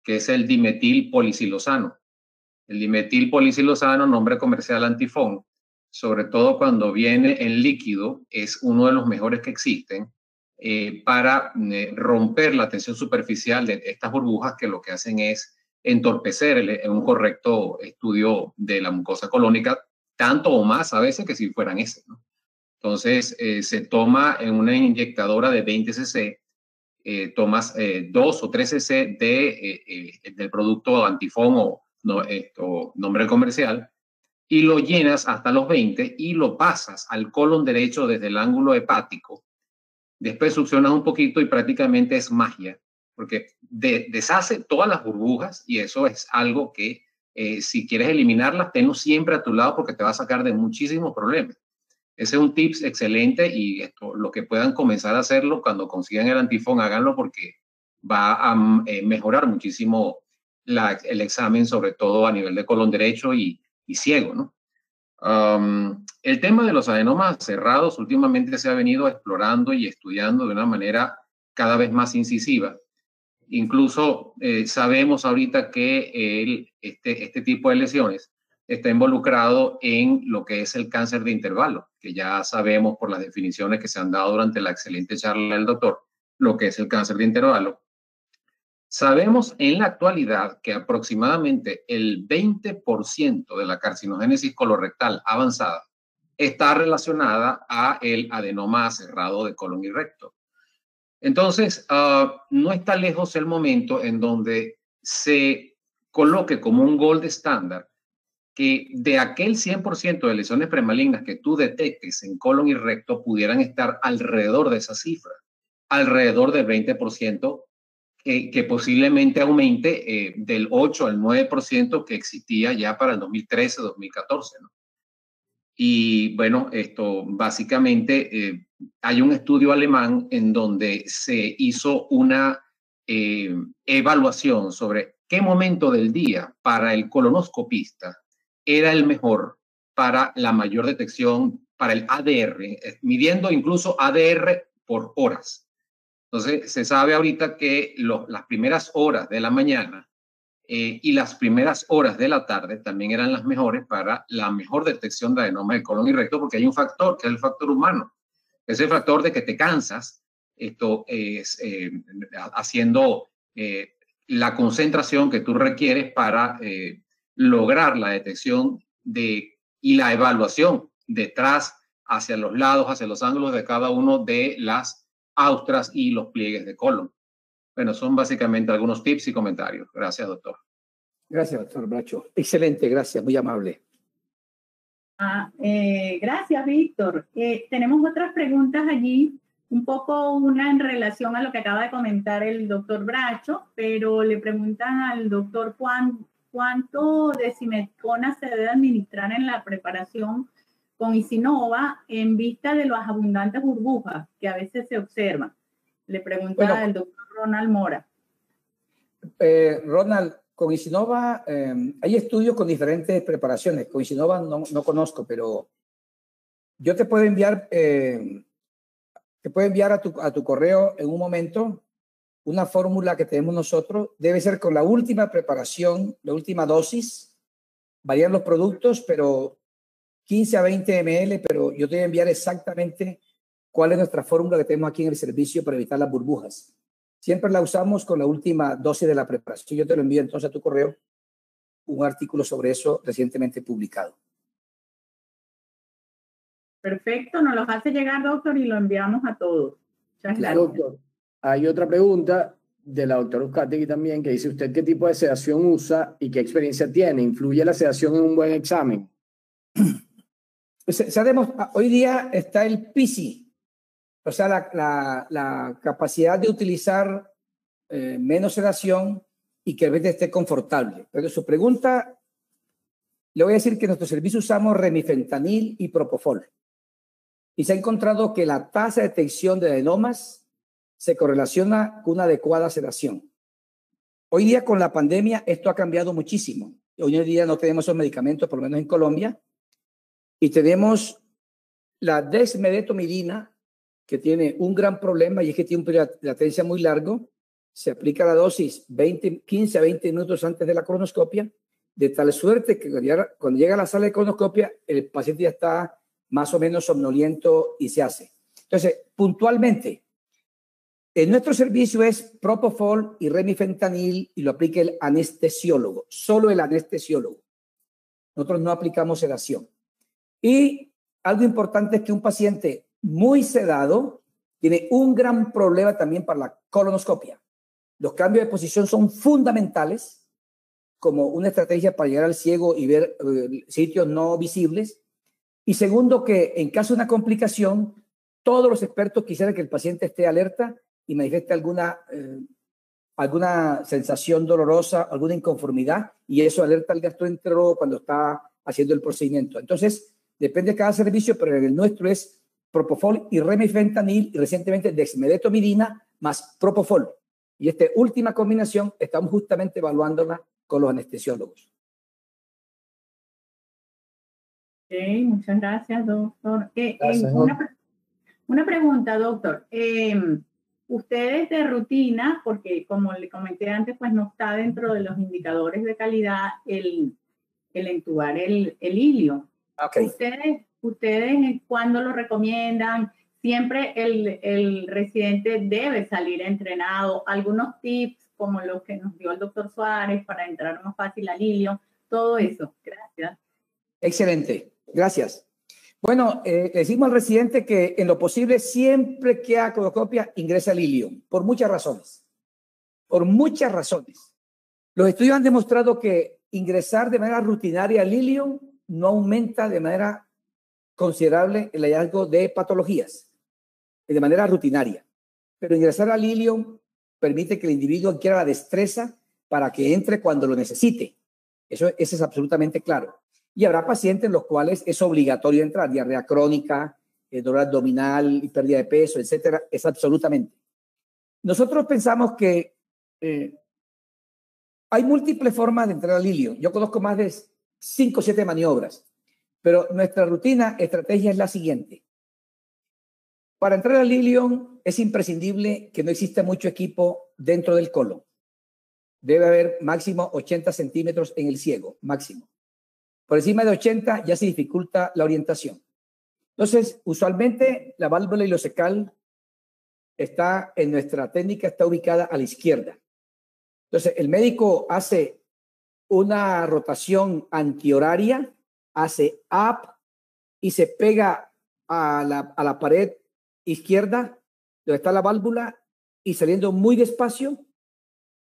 que es el dimetil polisilosano. El dimetil polisilosano, nombre comercial antifón, sobre todo cuando viene en líquido, es uno de los mejores que existen eh, para eh, romper la tensión superficial de estas burbujas que lo que hacen es entorpecer un correcto estudio de la mucosa colónica, tanto o más a veces que si fueran ese. Entonces, eh, se toma en una inyectadora de 20 cc, eh, tomas 2 eh, o 3 cc de, del producto antifón o, no, o nombre comercial y lo llenas hasta los 20 y lo pasas al colon derecho desde el ángulo hepático. Después succionas un poquito y prácticamente es magia porque deshace todas las burbujas y eso es algo que eh, si quieres eliminarlas, tenlo siempre a tu lado porque te va a sacar de muchísimos problemas. Ese es un tips excelente y esto, lo que puedan comenzar a hacerlo cuando consigan el antifón, háganlo porque va a eh, mejorar muchísimo el examen, sobre todo a nivel de colon derecho y, y ciego, ¿no? El tema de los adenomas cerrados últimamente se ha venido explorando y estudiando de una manera cada vez más incisiva. Incluso eh, sabemos ahorita que este, este tipo de lesiones está involucrado en lo que es el cáncer de intervalo, que ya sabemos por las definiciones que se han dado durante la excelente charla del doctor, lo que es el cáncer de intervalo. Sabemos en la actualidad que aproximadamente el 20% de la carcinogénesis colorectal avanzada está relacionada a el adenoma cerrado de colon y recto. Entonces, ah, no está lejos el momento en donde se coloque como un gold estándar que de aquel 100% de lesiones premalignas que tú detectes en colon y recto pudieran estar alrededor de esa cifra, alrededor del 20%, que posiblemente aumente eh, del 8 al 9% que existía ya para el 2013-2014. ¿no? Y bueno, esto básicamente eh, hay un estudio alemán en donde se hizo una eh, evaluación sobre qué momento del día para el colonoscopista era el mejor para la mayor detección para el ADR, eh, midiendo incluso ADR por horas. Entonces, se sabe ahorita que las primeras horas de la mañana eh, y las primeras horas de la tarde también eran las mejores para la mejor detección de adenoma de colon y recto, porque hay un factor que es el factor humano. Es el factor de que te cansas, esto es eh, haciendo eh, la concentración que tú requieres para lograr la detección de, y la evaluación detrás, hacia los lados, hacia los ángulos de cada uno de las austras y los pliegues de colon. Bueno, son básicamente algunos tips y comentarios. Gracias, doctor. Gracias, doctor Bracho. Excelente, gracias, muy amable. Ah, eh, gracias, Víctor. Eh, tenemos otras preguntas allí, un poco una en relación a lo que acaba de comentar el doctor Bracho, pero le preguntan al doctor Juan cuánto de simetcona se debe administrar en la preparación con Isinova en vista de las abundantes burbujas que a veces se observan. Le pregunta el doctor Ronald Mora. Eh, Ronald, con Isinova em, hay estudios con diferentes preparaciones. Con Isinova no, no conozco, pero yo te puedo enviar, em, te puedo enviar a tu, a tu correo en un momento una fórmula que tenemos nosotros. Debe ser con la última preparación, la última dosis. Varían los productos, pero 15 a 20 ml, pero yo te voy a enviar exactamente cuál es nuestra fórmula que tenemos aquí en el servicio para evitar las burbujas. Siempre la usamos con la última dosis de la preparación. Yo te lo envío entonces a tu correo un artículo sobre eso recientemente publicado. Perfecto, nos lo hace llegar, doctor, y lo enviamos a todos. Muchas gracias. Doctor, hay otra pregunta de la doctora Uzcategui también, que dice usted qué tipo de sedación usa y qué experiencia tiene. ¿Influye la sedación en un buen examen? *clears throat* Sabemos, hoy día está el PISI, o sea, la, capacidad de utilizar eh, menos sedación y que el paciente esté confortable. Pero su pregunta, le voy a decir que en nuestro servicio usamos remifentanil y propofol. Y se ha encontrado que la tasa de detección de adenomas se correlaciona con una adecuada sedación. Hoy día con la pandemia esto ha cambiado muchísimo. Hoy en día no tenemos esos medicamentos, por lo menos en Colombia, y tenemos la desmedetomidina, que tiene un gran problema y es que tiene un periodo de latencia muy largo. Se aplica la dosis 20, 15 a 20 minutos antes de la cronoscopia, de tal suerte que cuando llega a la sala de cronoscopia, el paciente ya está más o menos somnoliento y se hace. Entonces, puntualmente, en nuestro servicio es propofol y remifentanil y lo aplica el anestesiólogo, solo el anestesiólogo. Nosotros no aplicamos sedación. Y algo importante es que un paciente muy sedado tiene un gran problema también para la colonoscopia. Los cambios de posición son fundamentales como una estrategia para llegar al ciego y ver eh, sitios no visibles. Y segundo, que en caso de una complicación, todos los expertos quisieran que el paciente esté alerta y manifieste alguna, eh, alguna sensación dolorosa, alguna inconformidad, y eso alerta al gastroenterólogo cuando está haciendo el procedimiento. Entonces, depende de cada servicio, pero el nuestro es propofol y remifentanil y recientemente dexmedetomidina más propofol. Y esta última combinación estamos justamente evaluándola con los anestesiólogos. Ok, muchas gracias, doctor. Eh, eh, una, una, pregunta, doctor. Eh, ustedes de rutina, porque como le comenté antes, pues no está dentro de los indicadores de calidad el, el entubar el, el hilio. Okay. Ustedes, ustedes cuando lo recomiendan, siempre el, el, residente debe salir entrenado. Algunos tips como los que nos dio el doctor Suárez para entrar más fácil al hilio, todo eso. Gracias. Excelente, gracias. Bueno, eh, decimos al residente que en lo posible, siempre que haga codocopia, ingresa al ilium, por muchas razones. Por muchas razones. Los estudios han demostrado que ingresar de manera rutinaria al ilium no aumenta de manera considerable el hallazgo de patologías, de manera rutinaria. Pero ingresar al ilium permite que el individuo adquiera la destreza para que entre cuando lo necesite. Eso, eso es absolutamente claro. Y habrá pacientes en los cuales es obligatorio entrar, diarrea crónica, eh, dolor abdominal pérdida de peso, etcétera, es absolutamente. Nosotros pensamos que eh, hay múltiples formas de entrar al ilio. Yo conozco más de 5 o 7 maniobras, pero nuestra rutina, estrategia es la siguiente. Para entrar al ilio es imprescindible que no exista mucho equipo dentro del colon. Debe haber máximo 80 centímetros en el ciego, máximo. Por encima de 80 ya se dificulta la orientación. Entonces, usualmente la válvula ilocecal está en nuestra técnica, está ubicada a la izquierda. Entonces, el médico hace una rotación antihoraria, hace up y se pega a la, a la pared izquierda, donde está la válvula, y saliendo muy despacio,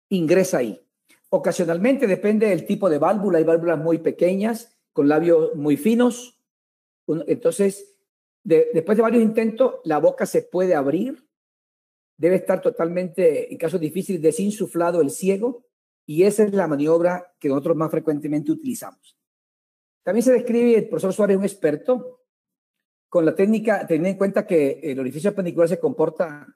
ingresa ahí. Ocasionalmente depende del tipo de válvula. Hay válvulas muy pequeñas, con labios muy finos. Entonces, después de varios intentos, la boca se puede abrir. Debe estar totalmente, en casos difíciles, desinsuflado el ciego. Y esa es la maniobra que nosotros más frecuentemente utilizamos. También se describe, el profesor Suárez un experto, con la técnica, teniendo en cuenta que el orificio appendicular se comporta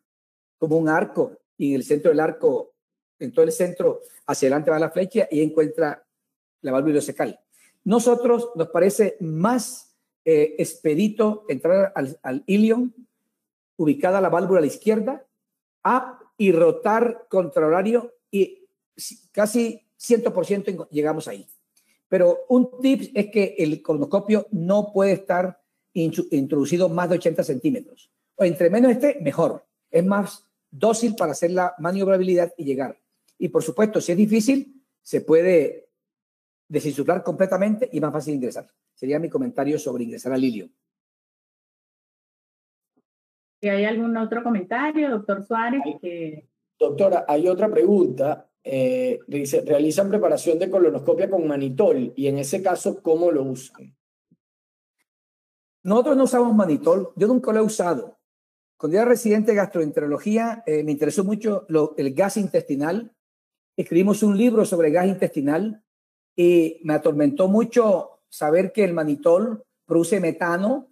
como un arco y en el centro del arco en todo el centro, hacia adelante va la flecha y encuentra la válvula ileocecal. Nosotros nos parece más eh, expedito entrar al, al ilion, ubicada la válvula a la izquierda, up y rotar contra horario y casi 100% llegamos ahí. Pero un tip es que el colonoscopio no puede estar introducido más de 80 centímetros. O entre menos esté, mejor. Es más dócil para hacer la maniobrabilidad y llegar. Y por supuesto, si es difícil, se puede desinsuflar completamente y más fácil ingresar. Sería mi comentario sobre ingresar al ilio. ¿Y hay algún otro comentario, doctor Suárez? Que... Doctora, hay otra pregunta. Eh, realizan preparación de colonoscopia con manitol y en ese caso, ¿cómo lo usan? Nosotros no usamos manitol, yo nunca lo he usado. Cuando era residente de gastroenterología, eh, me interesó mucho el gas intestinal. Escribimos un libro sobre gas intestinal y me atormentó mucho saber que el manitol produce metano,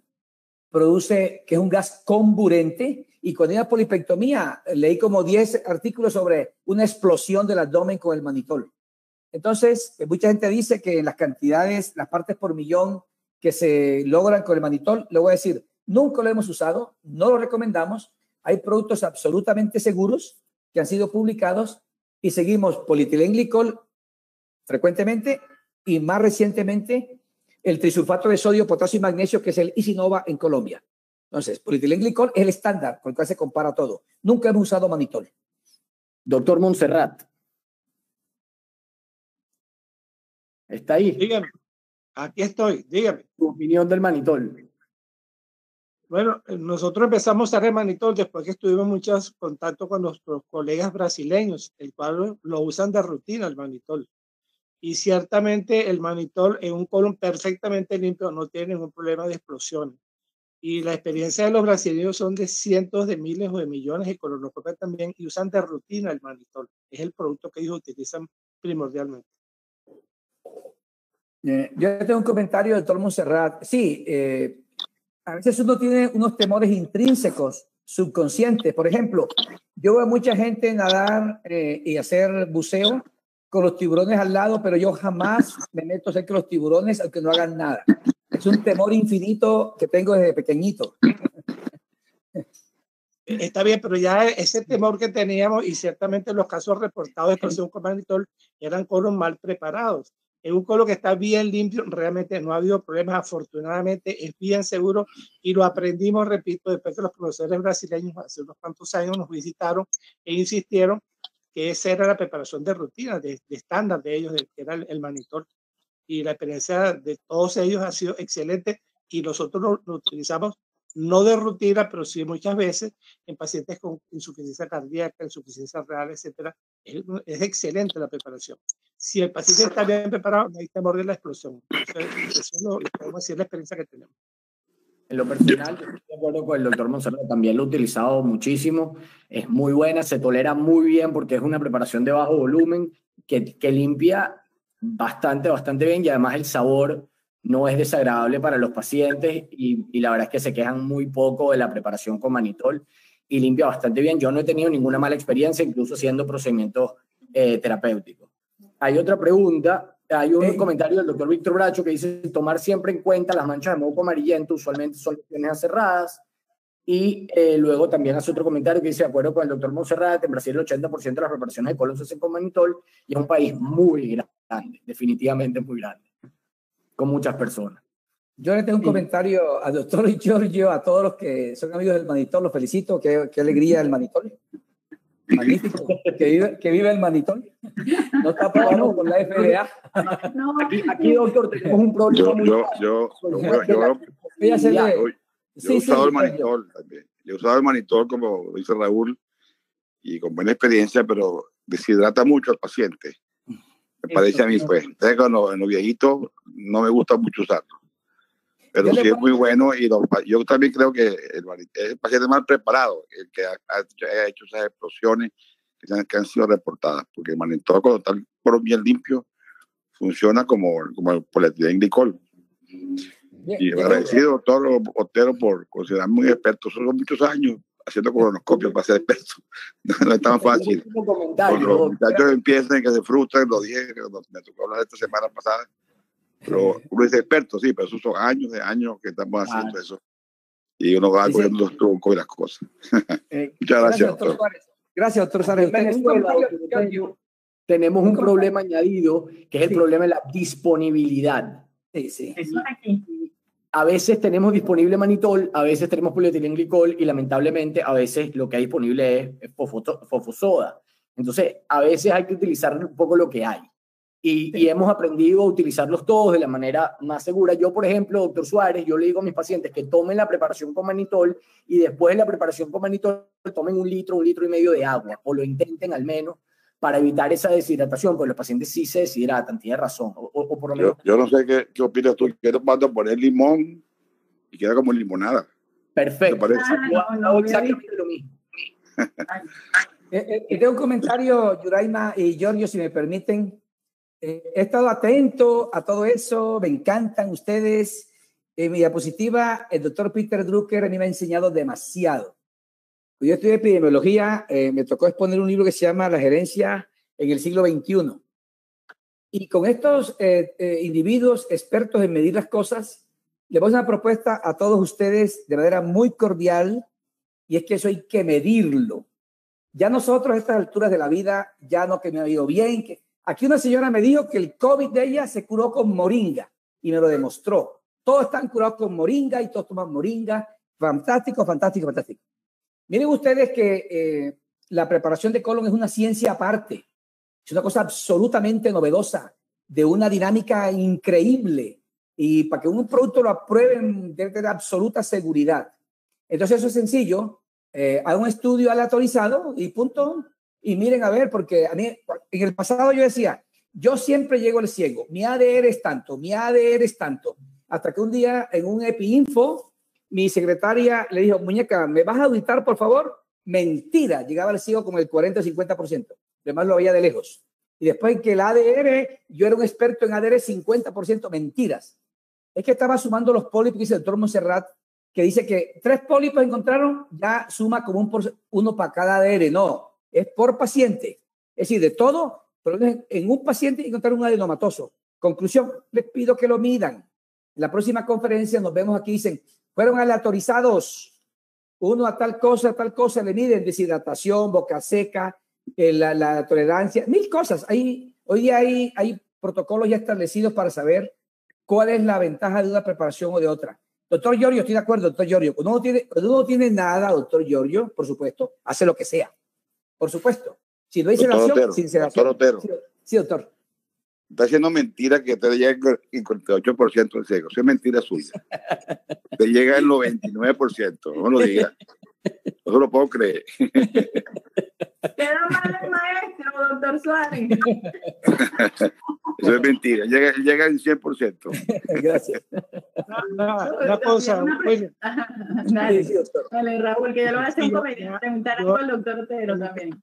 produce que es un gas comburente y con la polipectomía leí como 10 artículos sobre una explosión del abdomen con el manitol. Entonces, eh, mucha gente dice que las cantidades, las partes por millón que se logran con el manitol, le voy a decir, nunca lo hemos usado, no lo recomendamos, hay productos absolutamente seguros que han sido publicados y seguimos polietilenglicol frecuentemente y más recientemente el trisulfato de sodio, potasio y magnesio, que es el Isinova en Colombia. Entonces, polietilenglicol es el estándar con el cual se compara todo. Nunca hemos usado manitol. Doctor Montserrat. ¿Está ahí? Dígame. Aquí estoy, dígame. Tu opinión del manitol. Bueno, eh, nosotros empezamos a usar el manitol después que estuvimos muchos contacto con nuestros colegas brasileños, el cual lo usan de rutina el manitol. Y ciertamente el manitol en un colon perfectamente limpio no tiene ningún problema de explosión. Y la experiencia de los brasileños son de cientos de miles o de millones de colonoscopias también y usan de rutina el manitol. Es el producto que ellos utilizan primordialmente. Eh, yo tengo un comentario de Doctor Monserrat. Sí, eh, a veces uno tiene unos temores intrínsecos, subconscientes. Por ejemplo, yo veo a mucha gente nadar eh, y hacer buceo con los tiburones al lado, pero yo jamás me meto cerca de los tiburones aunque no hagan nada. Es un temor infinito que tengo desde pequeñito. Está bien, pero ya ese temor que teníamos y ciertamente los casos reportados de explosión con manitol eran coros mal preparados es un colo que está bien limpio, realmente no ha habido problemas, afortunadamente es bien seguro y lo aprendimos, repito, después que los profesores brasileños hace unos cuantos años nos visitaron e insistieron que esa era la preparación de rutina, de, estándar de ellos, que era el, monitor. Y la experiencia de todos ellos ha sido excelente y nosotros lo utilizamos no de rutina, pero sí muchas veces en pacientes con insuficiencia cardíaca, insuficiencia real, etcétera. Es, excelente la preparación. Si el paciente está bien preparado, no hay temor de la explosión. eso es lo, decir, la experiencia que tenemos. En lo personal, estoy de acuerdo con el doctor Monserrat, también lo he utilizado muchísimo. Es muy buena, se tolera muy bien porque es una preparación de bajo volumen que, que limpia bastante, bastante bien y además el sabor no es desagradable para los pacientes y, la verdad es que se quejan muy poco de la preparación con manitol y limpia bastante bien. Yo no he tenido ninguna mala experiencia, incluso haciendo procedimientos eh, terapéuticos. Hay otra pregunta, hay un comentario del doctor Víctor Bracho que dice tomar siempre en cuenta las manchas de moco amarillento, usualmente son lesiones cerradas. Y eh, luego también hace otro comentario que dice, de acuerdo con el doctor Monserrat, en Brasil el 80% de las preparaciones de colon se hacen con manitol y es un país muy grande, definitivamente muy grande con muchas personas. Yo le tengo un comentario al doctor *laughs* Giorgio, a todos los que son amigos del Manitol, los felicito, qué, qué alegría el Manitol. Magnífico, que vive, que vive el Manitol. No está probado con la FDA. Aquí, aquí, doctor, tenemos un problema. Yo, yo, yo, yo, yo, he usado el Manitol también. Yo he usado el Manitol, como dice Raúl, y con buena experiencia, pero deshidrata mucho al paciente. Me parece a mí, pues. en los viejitos no me gusta mucho usarlo. Pero sí es muy bueno y yo también creo que el, es el paciente más preparado, el que ha, hecho esas explosiones que, han sido reportadas, porque el manitol cuando está por bien limpio funciona como, como el polietilenglicol. Y agradecido, doctor Otero, por considerarme muy experto. Son muchos años haciendo colonoscopio para ser experto. *laughs* No, es tan fácil. Cuando los muchachos empiezan que se frustran, lo dije, me tocó hablar esta semana pasada. Pero uno es experto, sí, pero esos son años de años que estamos haciendo eso. Y uno va cogiendo los trucos y las cosas. *laughs* Eh, Muchas gracias, doctor. Gracias, doctor Suárez. tenemos un problema añadido, que es el problema de la disponibilidad. Sí, sí. Eso aquí a veces tenemos disponible manitol, a veces tenemos polietilenglicol y lamentablemente a veces lo que hay disponible es fofosoda. Entonces, a veces hay que utilizar un poco lo que hay. Y, hemos aprendido a utilizarlos todos de la manera más segura. Yo, por ejemplo, doctor Suárez, yo le digo a mis pacientes que tomen la preparación con manitol y después de la preparación con manitol tomen un litro, un litro y medio de agua, o lo intenten al menos para evitar esa deshidratación, porque los pacientes sí se deshidratan, tiene razón. O, por lo menos... yo, no sé qué, qué opinas tú, quiero poner limón y queda como limonada. Perfecto. Ah, no, exactamente lo mismo. eh, eh, tengo un comentario, Yuraima y Giorgio, si me permiten. Eh, he estado atento a todo eso, me encantan ustedes. En mi diapositiva, el doctor Peter Drucker a mí me ha enseñado demasiado. Yo estudié epidemiología, eh, me tocó exponer un libro que se llama La gerencia en el siglo XXI. Y con estos eh, individuos expertos en medir las cosas, le voy a una propuesta a todos ustedes de manera muy cordial, y es que eso hay que medirlo. Ya nosotros a estas alturas de la vida, ya no que me ha ido bien, que Aquí una señora me dijo que el COVID de ella se curó con moringa y me lo demostró. Todos están curados con moringa y todos toman moringa. Fantástico, fantástico, fantástico. Miren ustedes que eh, la preparación de colon es una ciencia aparte. Es una cosa absolutamente novedosa, de una dinámica increíble. Y para que un producto lo aprueben debe tener absoluta seguridad. Entonces eso es sencillo. Eh, hay un estudio aleatorizado y punto. Y miren, a ver, porque a mí, en el pasado yo decía, yo siempre llego al ciego, mi ADR es tanto, mi ADR es tanto. Hasta que un día en un EpiInfo, mi secretaria le dijo, muñeca, ¿me vas a auditar, por favor? Mentira, llegaba al ciego como el 40 o 50%. Además lo veía de lejos. Y después que el ADR, yo era un experto en ADR 50%, mentiras. Es que estaba sumando los pólipos, dice el doctor Monserrat, que dice que tres pólipos encontraron, ya suma como un por, uno para cada ADR. No, es por paciente. Es decir, de todo, pero en un paciente encontrar un adenomatoso. Conclusión, les pido que lo midan. En la próxima conferencia nos vemos aquí, dicen, fueron aleatorizados. Uno a tal cosa, a tal cosa, le miden deshidratación, boca seca, eh, la, tolerancia, mil cosas. Hay, hoy día hay, protocolos ya establecidos para saber cuál es la ventaja de una preparación o de otra. Doctor Giorgio, estoy de acuerdo, doctor Giorgio. Cuando tiene, cuando uno tiene nada, doctor Giorgio, por supuesto, hace lo que sea por supuesto. Si no hay sedación, sin sedación. Doctor sí, sí, doctor. Está haciendo mentira que te llega el 48% de ciego. Eso es mentira suya. *laughs* te llega el 99%. No lo diga. *laughs* No lo puedo creer. Queda mal el maestro, doctor Suárez. *laughs* Eso es mentira. Llega, llega el 100%. Gracias. No, *laughs* no, una cosa. *laughs* Dale, dale, Raúl, que ya lo un comentario. Preguntar al doctor Otero también.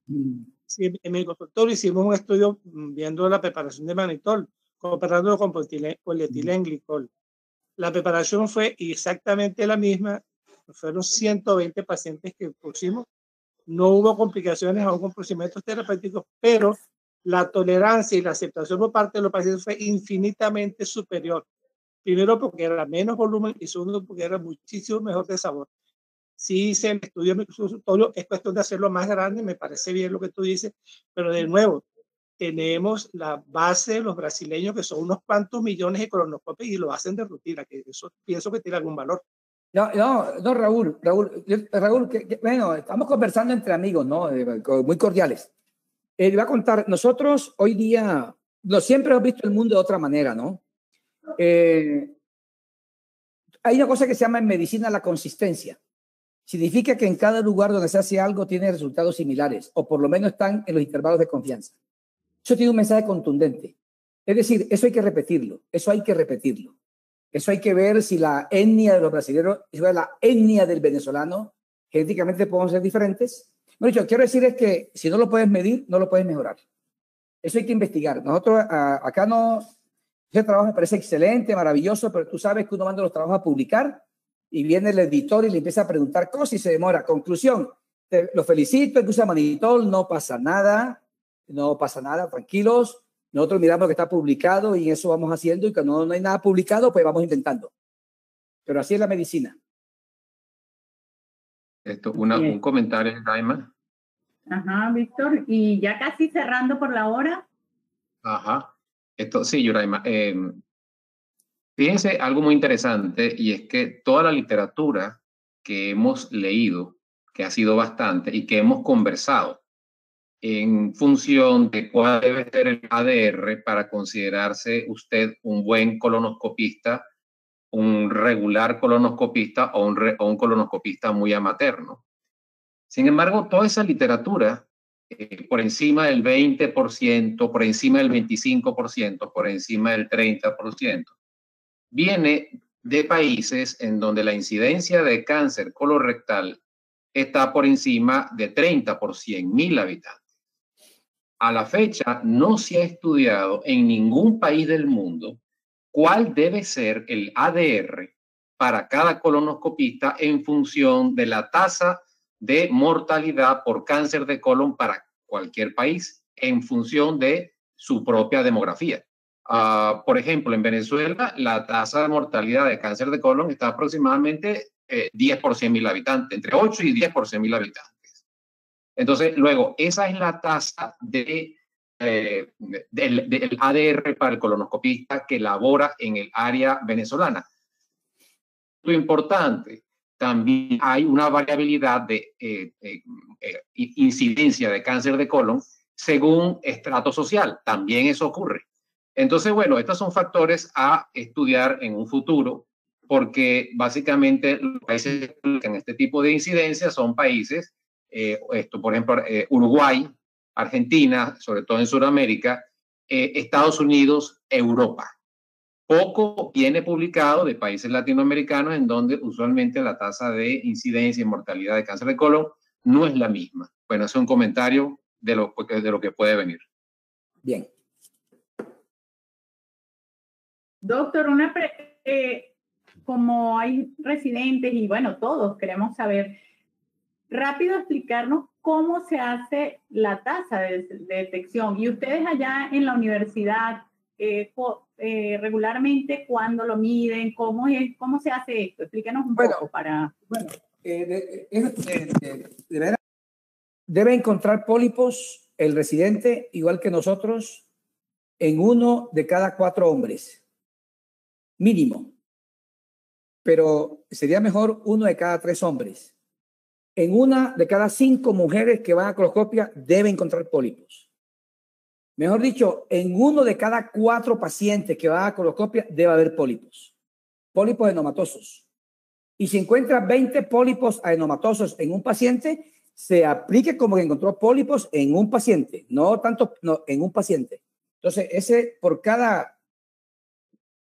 Sí, en mi consultorio hicimos un estudio viendo la preparación de manitol, comparándolo con polietilenglicol. La preparación fue exactamente la misma fueron 120 pacientes que pusimos. No hubo complicaciones aún con procedimientos terapéuticos, pero la tolerancia y la aceptación por parte de los pacientes fue infinitamente superior. Primero porque era menos volumen y segundo porque era muchísimo mejor de sabor. Si el estudio en consultorio, es cuestión de hacerlo más grande, me parece bien lo que tú dices, pero de nuevo, tenemos la base de los brasileños que son unos cuantos millones de colonoscopias y lo hacen de rutina, que eso pienso que tiene algún valor. No, no, no, Raúl, Raúl, Raúl, que, bueno, estamos conversando entre amigos, ¿no? Eh, muy cordiales. Eh, le voy a contar, nosotros hoy día, no siempre hemos visto el mundo de otra manera, ¿no? Eh, hay una cosa que se llama en medicina la consistencia. Significa que en cada lugar donde se hace algo tiene resultados similares, o por lo menos están en los intervalos de confianza. Eso tiene un mensaje contundente. Es decir, eso hay que repetirlo, eso hay que repetirlo. Eso hay que ver si la etnia de los brasileños es la etnia del venezolano, genéticamente podemos ser diferentes. Bueno, yo quiero decir es que si no lo puedes medir, no lo puedes mejorar. Eso hay que investigar. Nosotros acá no, ese trabajo me parece excelente, maravilloso, pero tú sabes que uno manda los trabajos a publicar y viene el editor y le empieza a preguntar cosas y se demora. Conclusión, te, lo felicito, el que usa Manitol, no pasa nada, no pasa nada, tranquilos. Nosotros miramos lo que está publicado y eso vamos haciendo y cuando no hay nada publicado, pues vamos intentando. Pero así es la medicina. Esto, una, un comentario, Daima. Ajá, Víctor. Y ya casi cerrando por la hora. Ajá. Esto, sí, Yuraima. Eh, fíjense algo muy interesante y es que toda la literatura que hemos leído, que ha sido bastante y que hemos conversado en función de cuál debe ser el ADR para considerarse usted un buen colonoscopista, un regular colonoscopista o un, colonoscopista muy amateur. Sin embargo, toda esa literatura, eh, por encima del 20%, por encima del 25%, por encima del 30%, viene de países en donde la incidencia de cáncer colorectal está por encima de 30 por 100 mil habitantes. A la fecha no se ha estudiado en ningún país del mundo cuál debe ser el ADR para cada colonoscopista en función de la tasa de mortalidad por cáncer de colon para cualquier país en función de su propia demografía. Ah, por ejemplo, en Venezuela la tasa de mortalidad de cáncer de colon está aproximadamente 10 por 100 mil habitantes, entre 8 y 10 por 100 mil habitantes. Entonces, luego, esa es la tasa de, eh, del, ADR para el colonoscopista que labora en el área venezolana. Lo importante, también hay una variabilidad de eh, eh, incidencia de cáncer de colon según estrato social. También eso ocurre. Entonces, bueno, estos son factores a estudiar en un futuro porque básicamente los países en este tipo de incidencias son países, eh, esto, por ejemplo, eh, Uruguay, Argentina, sobre todo en Sudamérica, eh, Estados Unidos, Europa. Poco viene publicado de países latinoamericanos en donde usualmente la tasa de incidencia y mortalidad de cáncer de colon no es la misma. Bueno, es un comentario de lo, de lo que puede venir. Bien. Doctor, una pre como hay residentes y bueno, todos queremos saber, rápido explicarnos cómo se hace la tasa de, detección. Y ustedes allá en la universidad, eh, eh, regularmente, ¿cuándo lo miden? ¿Cómo, es, ¿Cómo se hace esto? Explíquenos un poco para... Bueno, eh, debe encontrar pólipos el residente, igual que nosotros, en uno de cada cuatro hombres, mínimo pero sería mejor uno de cada tres hombres. En una de cada cinco mujeres que van a coloscopia debe encontrar pólipos. Mejor dicho, en uno de cada cuatro pacientes que van a coloscopia debe haber pólipos. Pólipos enomatosos. Y si encuentra 20 pólipos adenomatosos en un paciente, se aplique como que encontró pólipos en un paciente, no tanto no, en un paciente. Entonces, ese por cada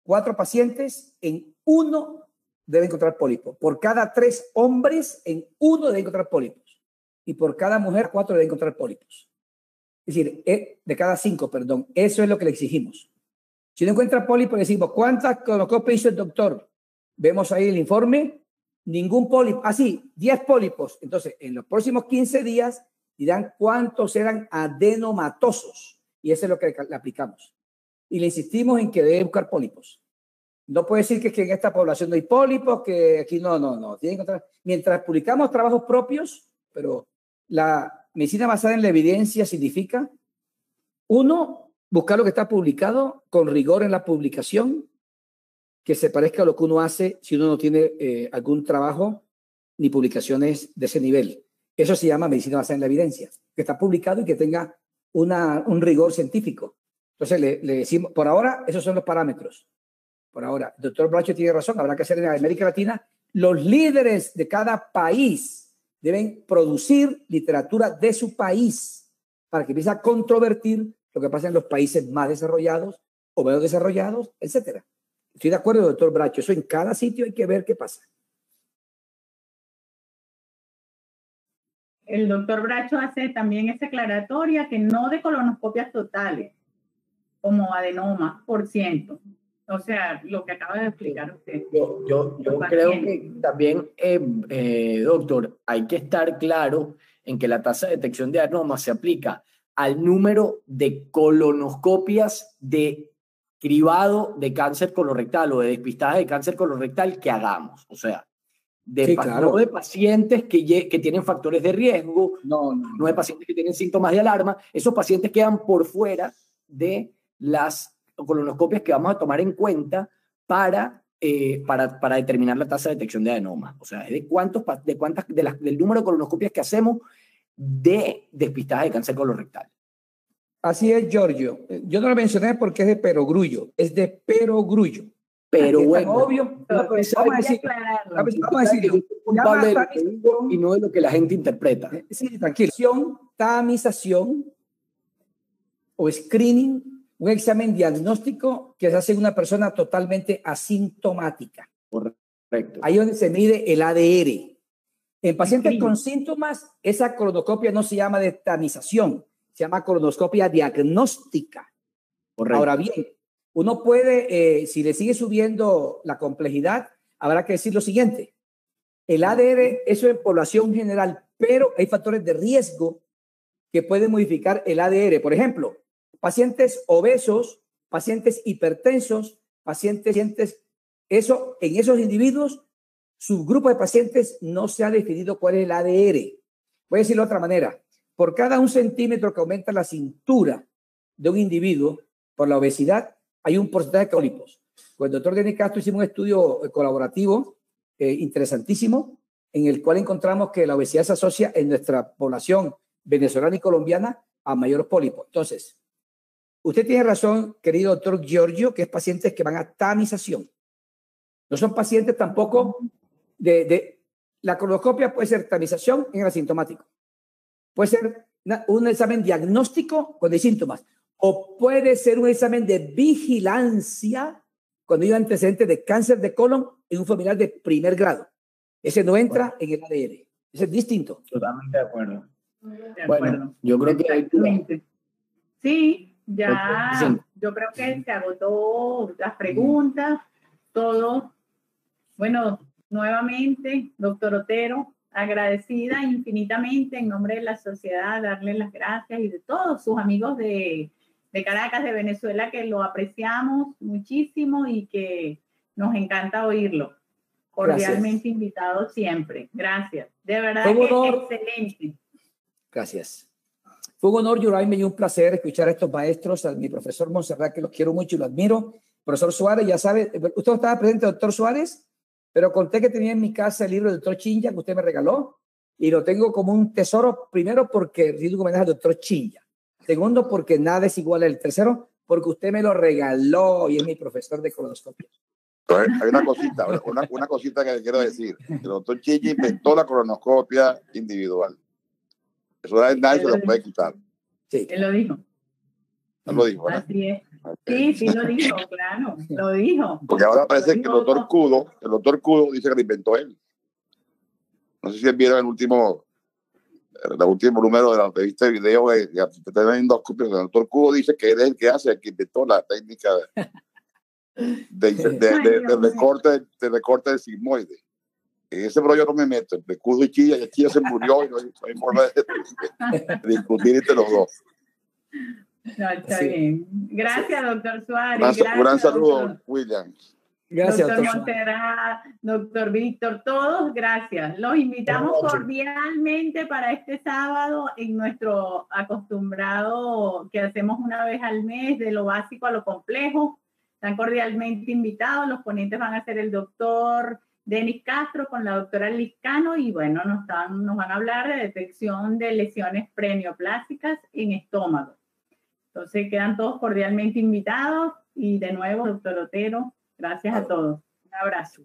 cuatro pacientes, en uno debe encontrar pólipos. Por cada tres hombres, en uno debe encontrar pólipos. Y por cada mujer, cuatro debe encontrar pólipos. Es decir, eh, de cada cinco, perdón. Eso es lo que le exigimos. Si no encuentra pólipos, decimos, ¿cuántas colonoscopias hizo el doctor? Vemos ahí el informe, ningún pólipo. Así, ah, 10 pólipos. Entonces, en los próximos 15 días dirán cuántos eran adenomatosos. Y eso es lo que le aplicamos. Y le insistimos en que debe buscar pólipos. No puede decir que, que en esta población no hay pólipos, que aquí no, no, no. Mientras publicamos trabajos propios, pero la medicina basada en la evidencia significa, uno, buscar lo que está publicado con rigor en la publicación, que se parezca a lo que uno hace si uno no tiene eh, algún trabajo ni publicaciones de ese nivel. Eso se llama medicina basada en la evidencia, que está publicado y que tenga una, un rigor científico. Entonces le, le decimos, por ahora, esos son los parámetros por ahora. El doctor Bracho tiene razón, habrá que hacer en América Latina. Los líderes de cada país deben producir literatura de su país para que empiece a controvertir lo que pasa en los países más desarrollados o menos desarrollados, etcétera. Estoy de acuerdo, doctor Bracho. Eso en cada sitio hay que ver qué pasa. El doctor Bracho hace también esa aclaratoria que no de colonoscopias totales, como adenoma por ciento, o sea, lo que acaba de explicar usted. Yo, yo, yo creo que también, eh, eh, doctor, hay que estar claro en que la tasa de detección de adenoma se aplica al número de colonoscopias de cribado de cáncer colorectal o de despistaje de cáncer colorectal que hagamos. O sea, de, no de pacientes que, que tienen factores de riesgo, no, no, no de pacientes que tienen síntomas de alarma. Esos pacientes quedan por fuera de las colonoscopias que vamos a tomar en cuenta para, eh, para, para, determinar la tasa de detección de adenoma. O sea, es de, cuántos, de cuántas, de las, del número de colonoscopias que hacemos de despistaje de cáncer colorectal. Así es, Giorgio. Yo no lo mencioné porque es de perogrullo, es de perogrullo. Pero bueno, obvio, vamos a decir, vamos a decir culpable y no de lo que la gente interpreta. Eh, sí, tranquilo. Tamización o screening, un examen diagnóstico que se hace en una persona totalmente asintomática. Correcto. Ahí donde se mide el ADR. En pacientes con síntomas, esa colonoscopia no se llama de tamización, se llama colonoscopia diagnóstica. Ahora bien, uno puede, eh, si le sigue subiendo la complejidad, habrá que decir lo siguiente. El ADR, eso en población general, pero hay factores de riesgo que pueden modificar el ADR. Por ejemplo, pacientes obesos, pacientes hipertensos, pacientes, eso, en esos individuos, su grupo de pacientes no se ha definido cuál es el ADR. Voy a decirlo de otra manera. Por cada un centímetro que aumenta la cintura de un individuo por la obesidad, hay un porcentaje de cólipos. Con el doctor Denis Castro hicimos un estudio eh, colaborativo eh, interesantísimo en el cual encontramos que la obesidad se asocia en nuestra población venezolana y colombiana a mayores pólipos. Entonces, usted tiene razón, querido doctor Giorgio, que es pacientes que van a tamización. No son pacientes tampoco de, la colonoscopia puede ser tamización en el asintomático. Puede ser un examen diagnóstico cuando hay síntomas o puede ser un examen de vigilancia cuando hay antecedentes de cáncer de colon en un familiar de primer grado. Ese no entra en el ADN. Ese es distinto. Totalmente de acuerdo. Bueno, yo creo que... Sí, ya, yo creo que se agotó las preguntas, todo. Bueno, nuevamente, doctor Otero, agradecida infinitamente en nombre de la sociedad, darle las gracias y de todos sus amigos de de Caracas, de Venezuela, que lo apreciamos muchísimo y que nos encanta oírlo. Cordialmente invitado siempre. Gracias. De verdad que excelente. Gracias. Fue un honor, Yuraime, y un placer escuchar a estos maestros, a mi profesor Monserrat, que los quiero mucho y lo admiro. Profesor Suárez, ya sabe, usted estaba presente, doctor Suárez, pero conté que tenía en mi casa el libro del doctor Chinja que usted me regaló y lo tengo como un tesoro, primero porque rindo homenaje al doctor Chinja Segundo, porque nada es igual al tercero, porque usted me lo regaló y es mi profesor de colonoscopia. Hay una cosita, una, una cosita que quiero decir. El doctor Chichi inventó la colonoscopia individual. Eso nadie se lo puede quitar. Sí. Él lo dijo. No lo dijo, ¿verdad? Así es. Sí, sí lo dijo, *laughs* claro, lo dijo. Porque ahora parece que el doctor Cudo, el doctor Cudo dice que lo inventó él. No sé si vieron el último el último número de la revista de video de, dos copias. El doctor Cubo dice que él es el que hace, el que inventó la técnica de, de, *laughs* recorte, de recorte del sigmoide. En ese rollo no me meto, entre Cudo y Chilla, y Chilla se murió y no hay forma de, discutir entre los dos. No, está bien. Gracias, doctor Suárez. Un gran saludo, William. Gracias, doctor Montera, doctor Víctor, todos gracias. Los invitamos cordialmente para este sábado en nuestro acostumbrado que hacemos una vez al mes, de lo básico a lo complejo. Están cordialmente invitados. Los ponentes van a ser el doctor Denis Castro con la doctora Liscano y bueno, nos, dan, nos van a hablar de detección de lesiones prenioplásicas en estómago. Entonces quedan todos cordialmente invitados y de nuevo, doctor Otero, gracias a todos. Un abrazo.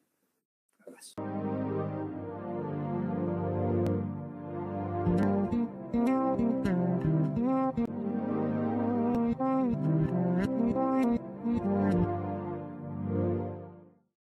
Un abrazo.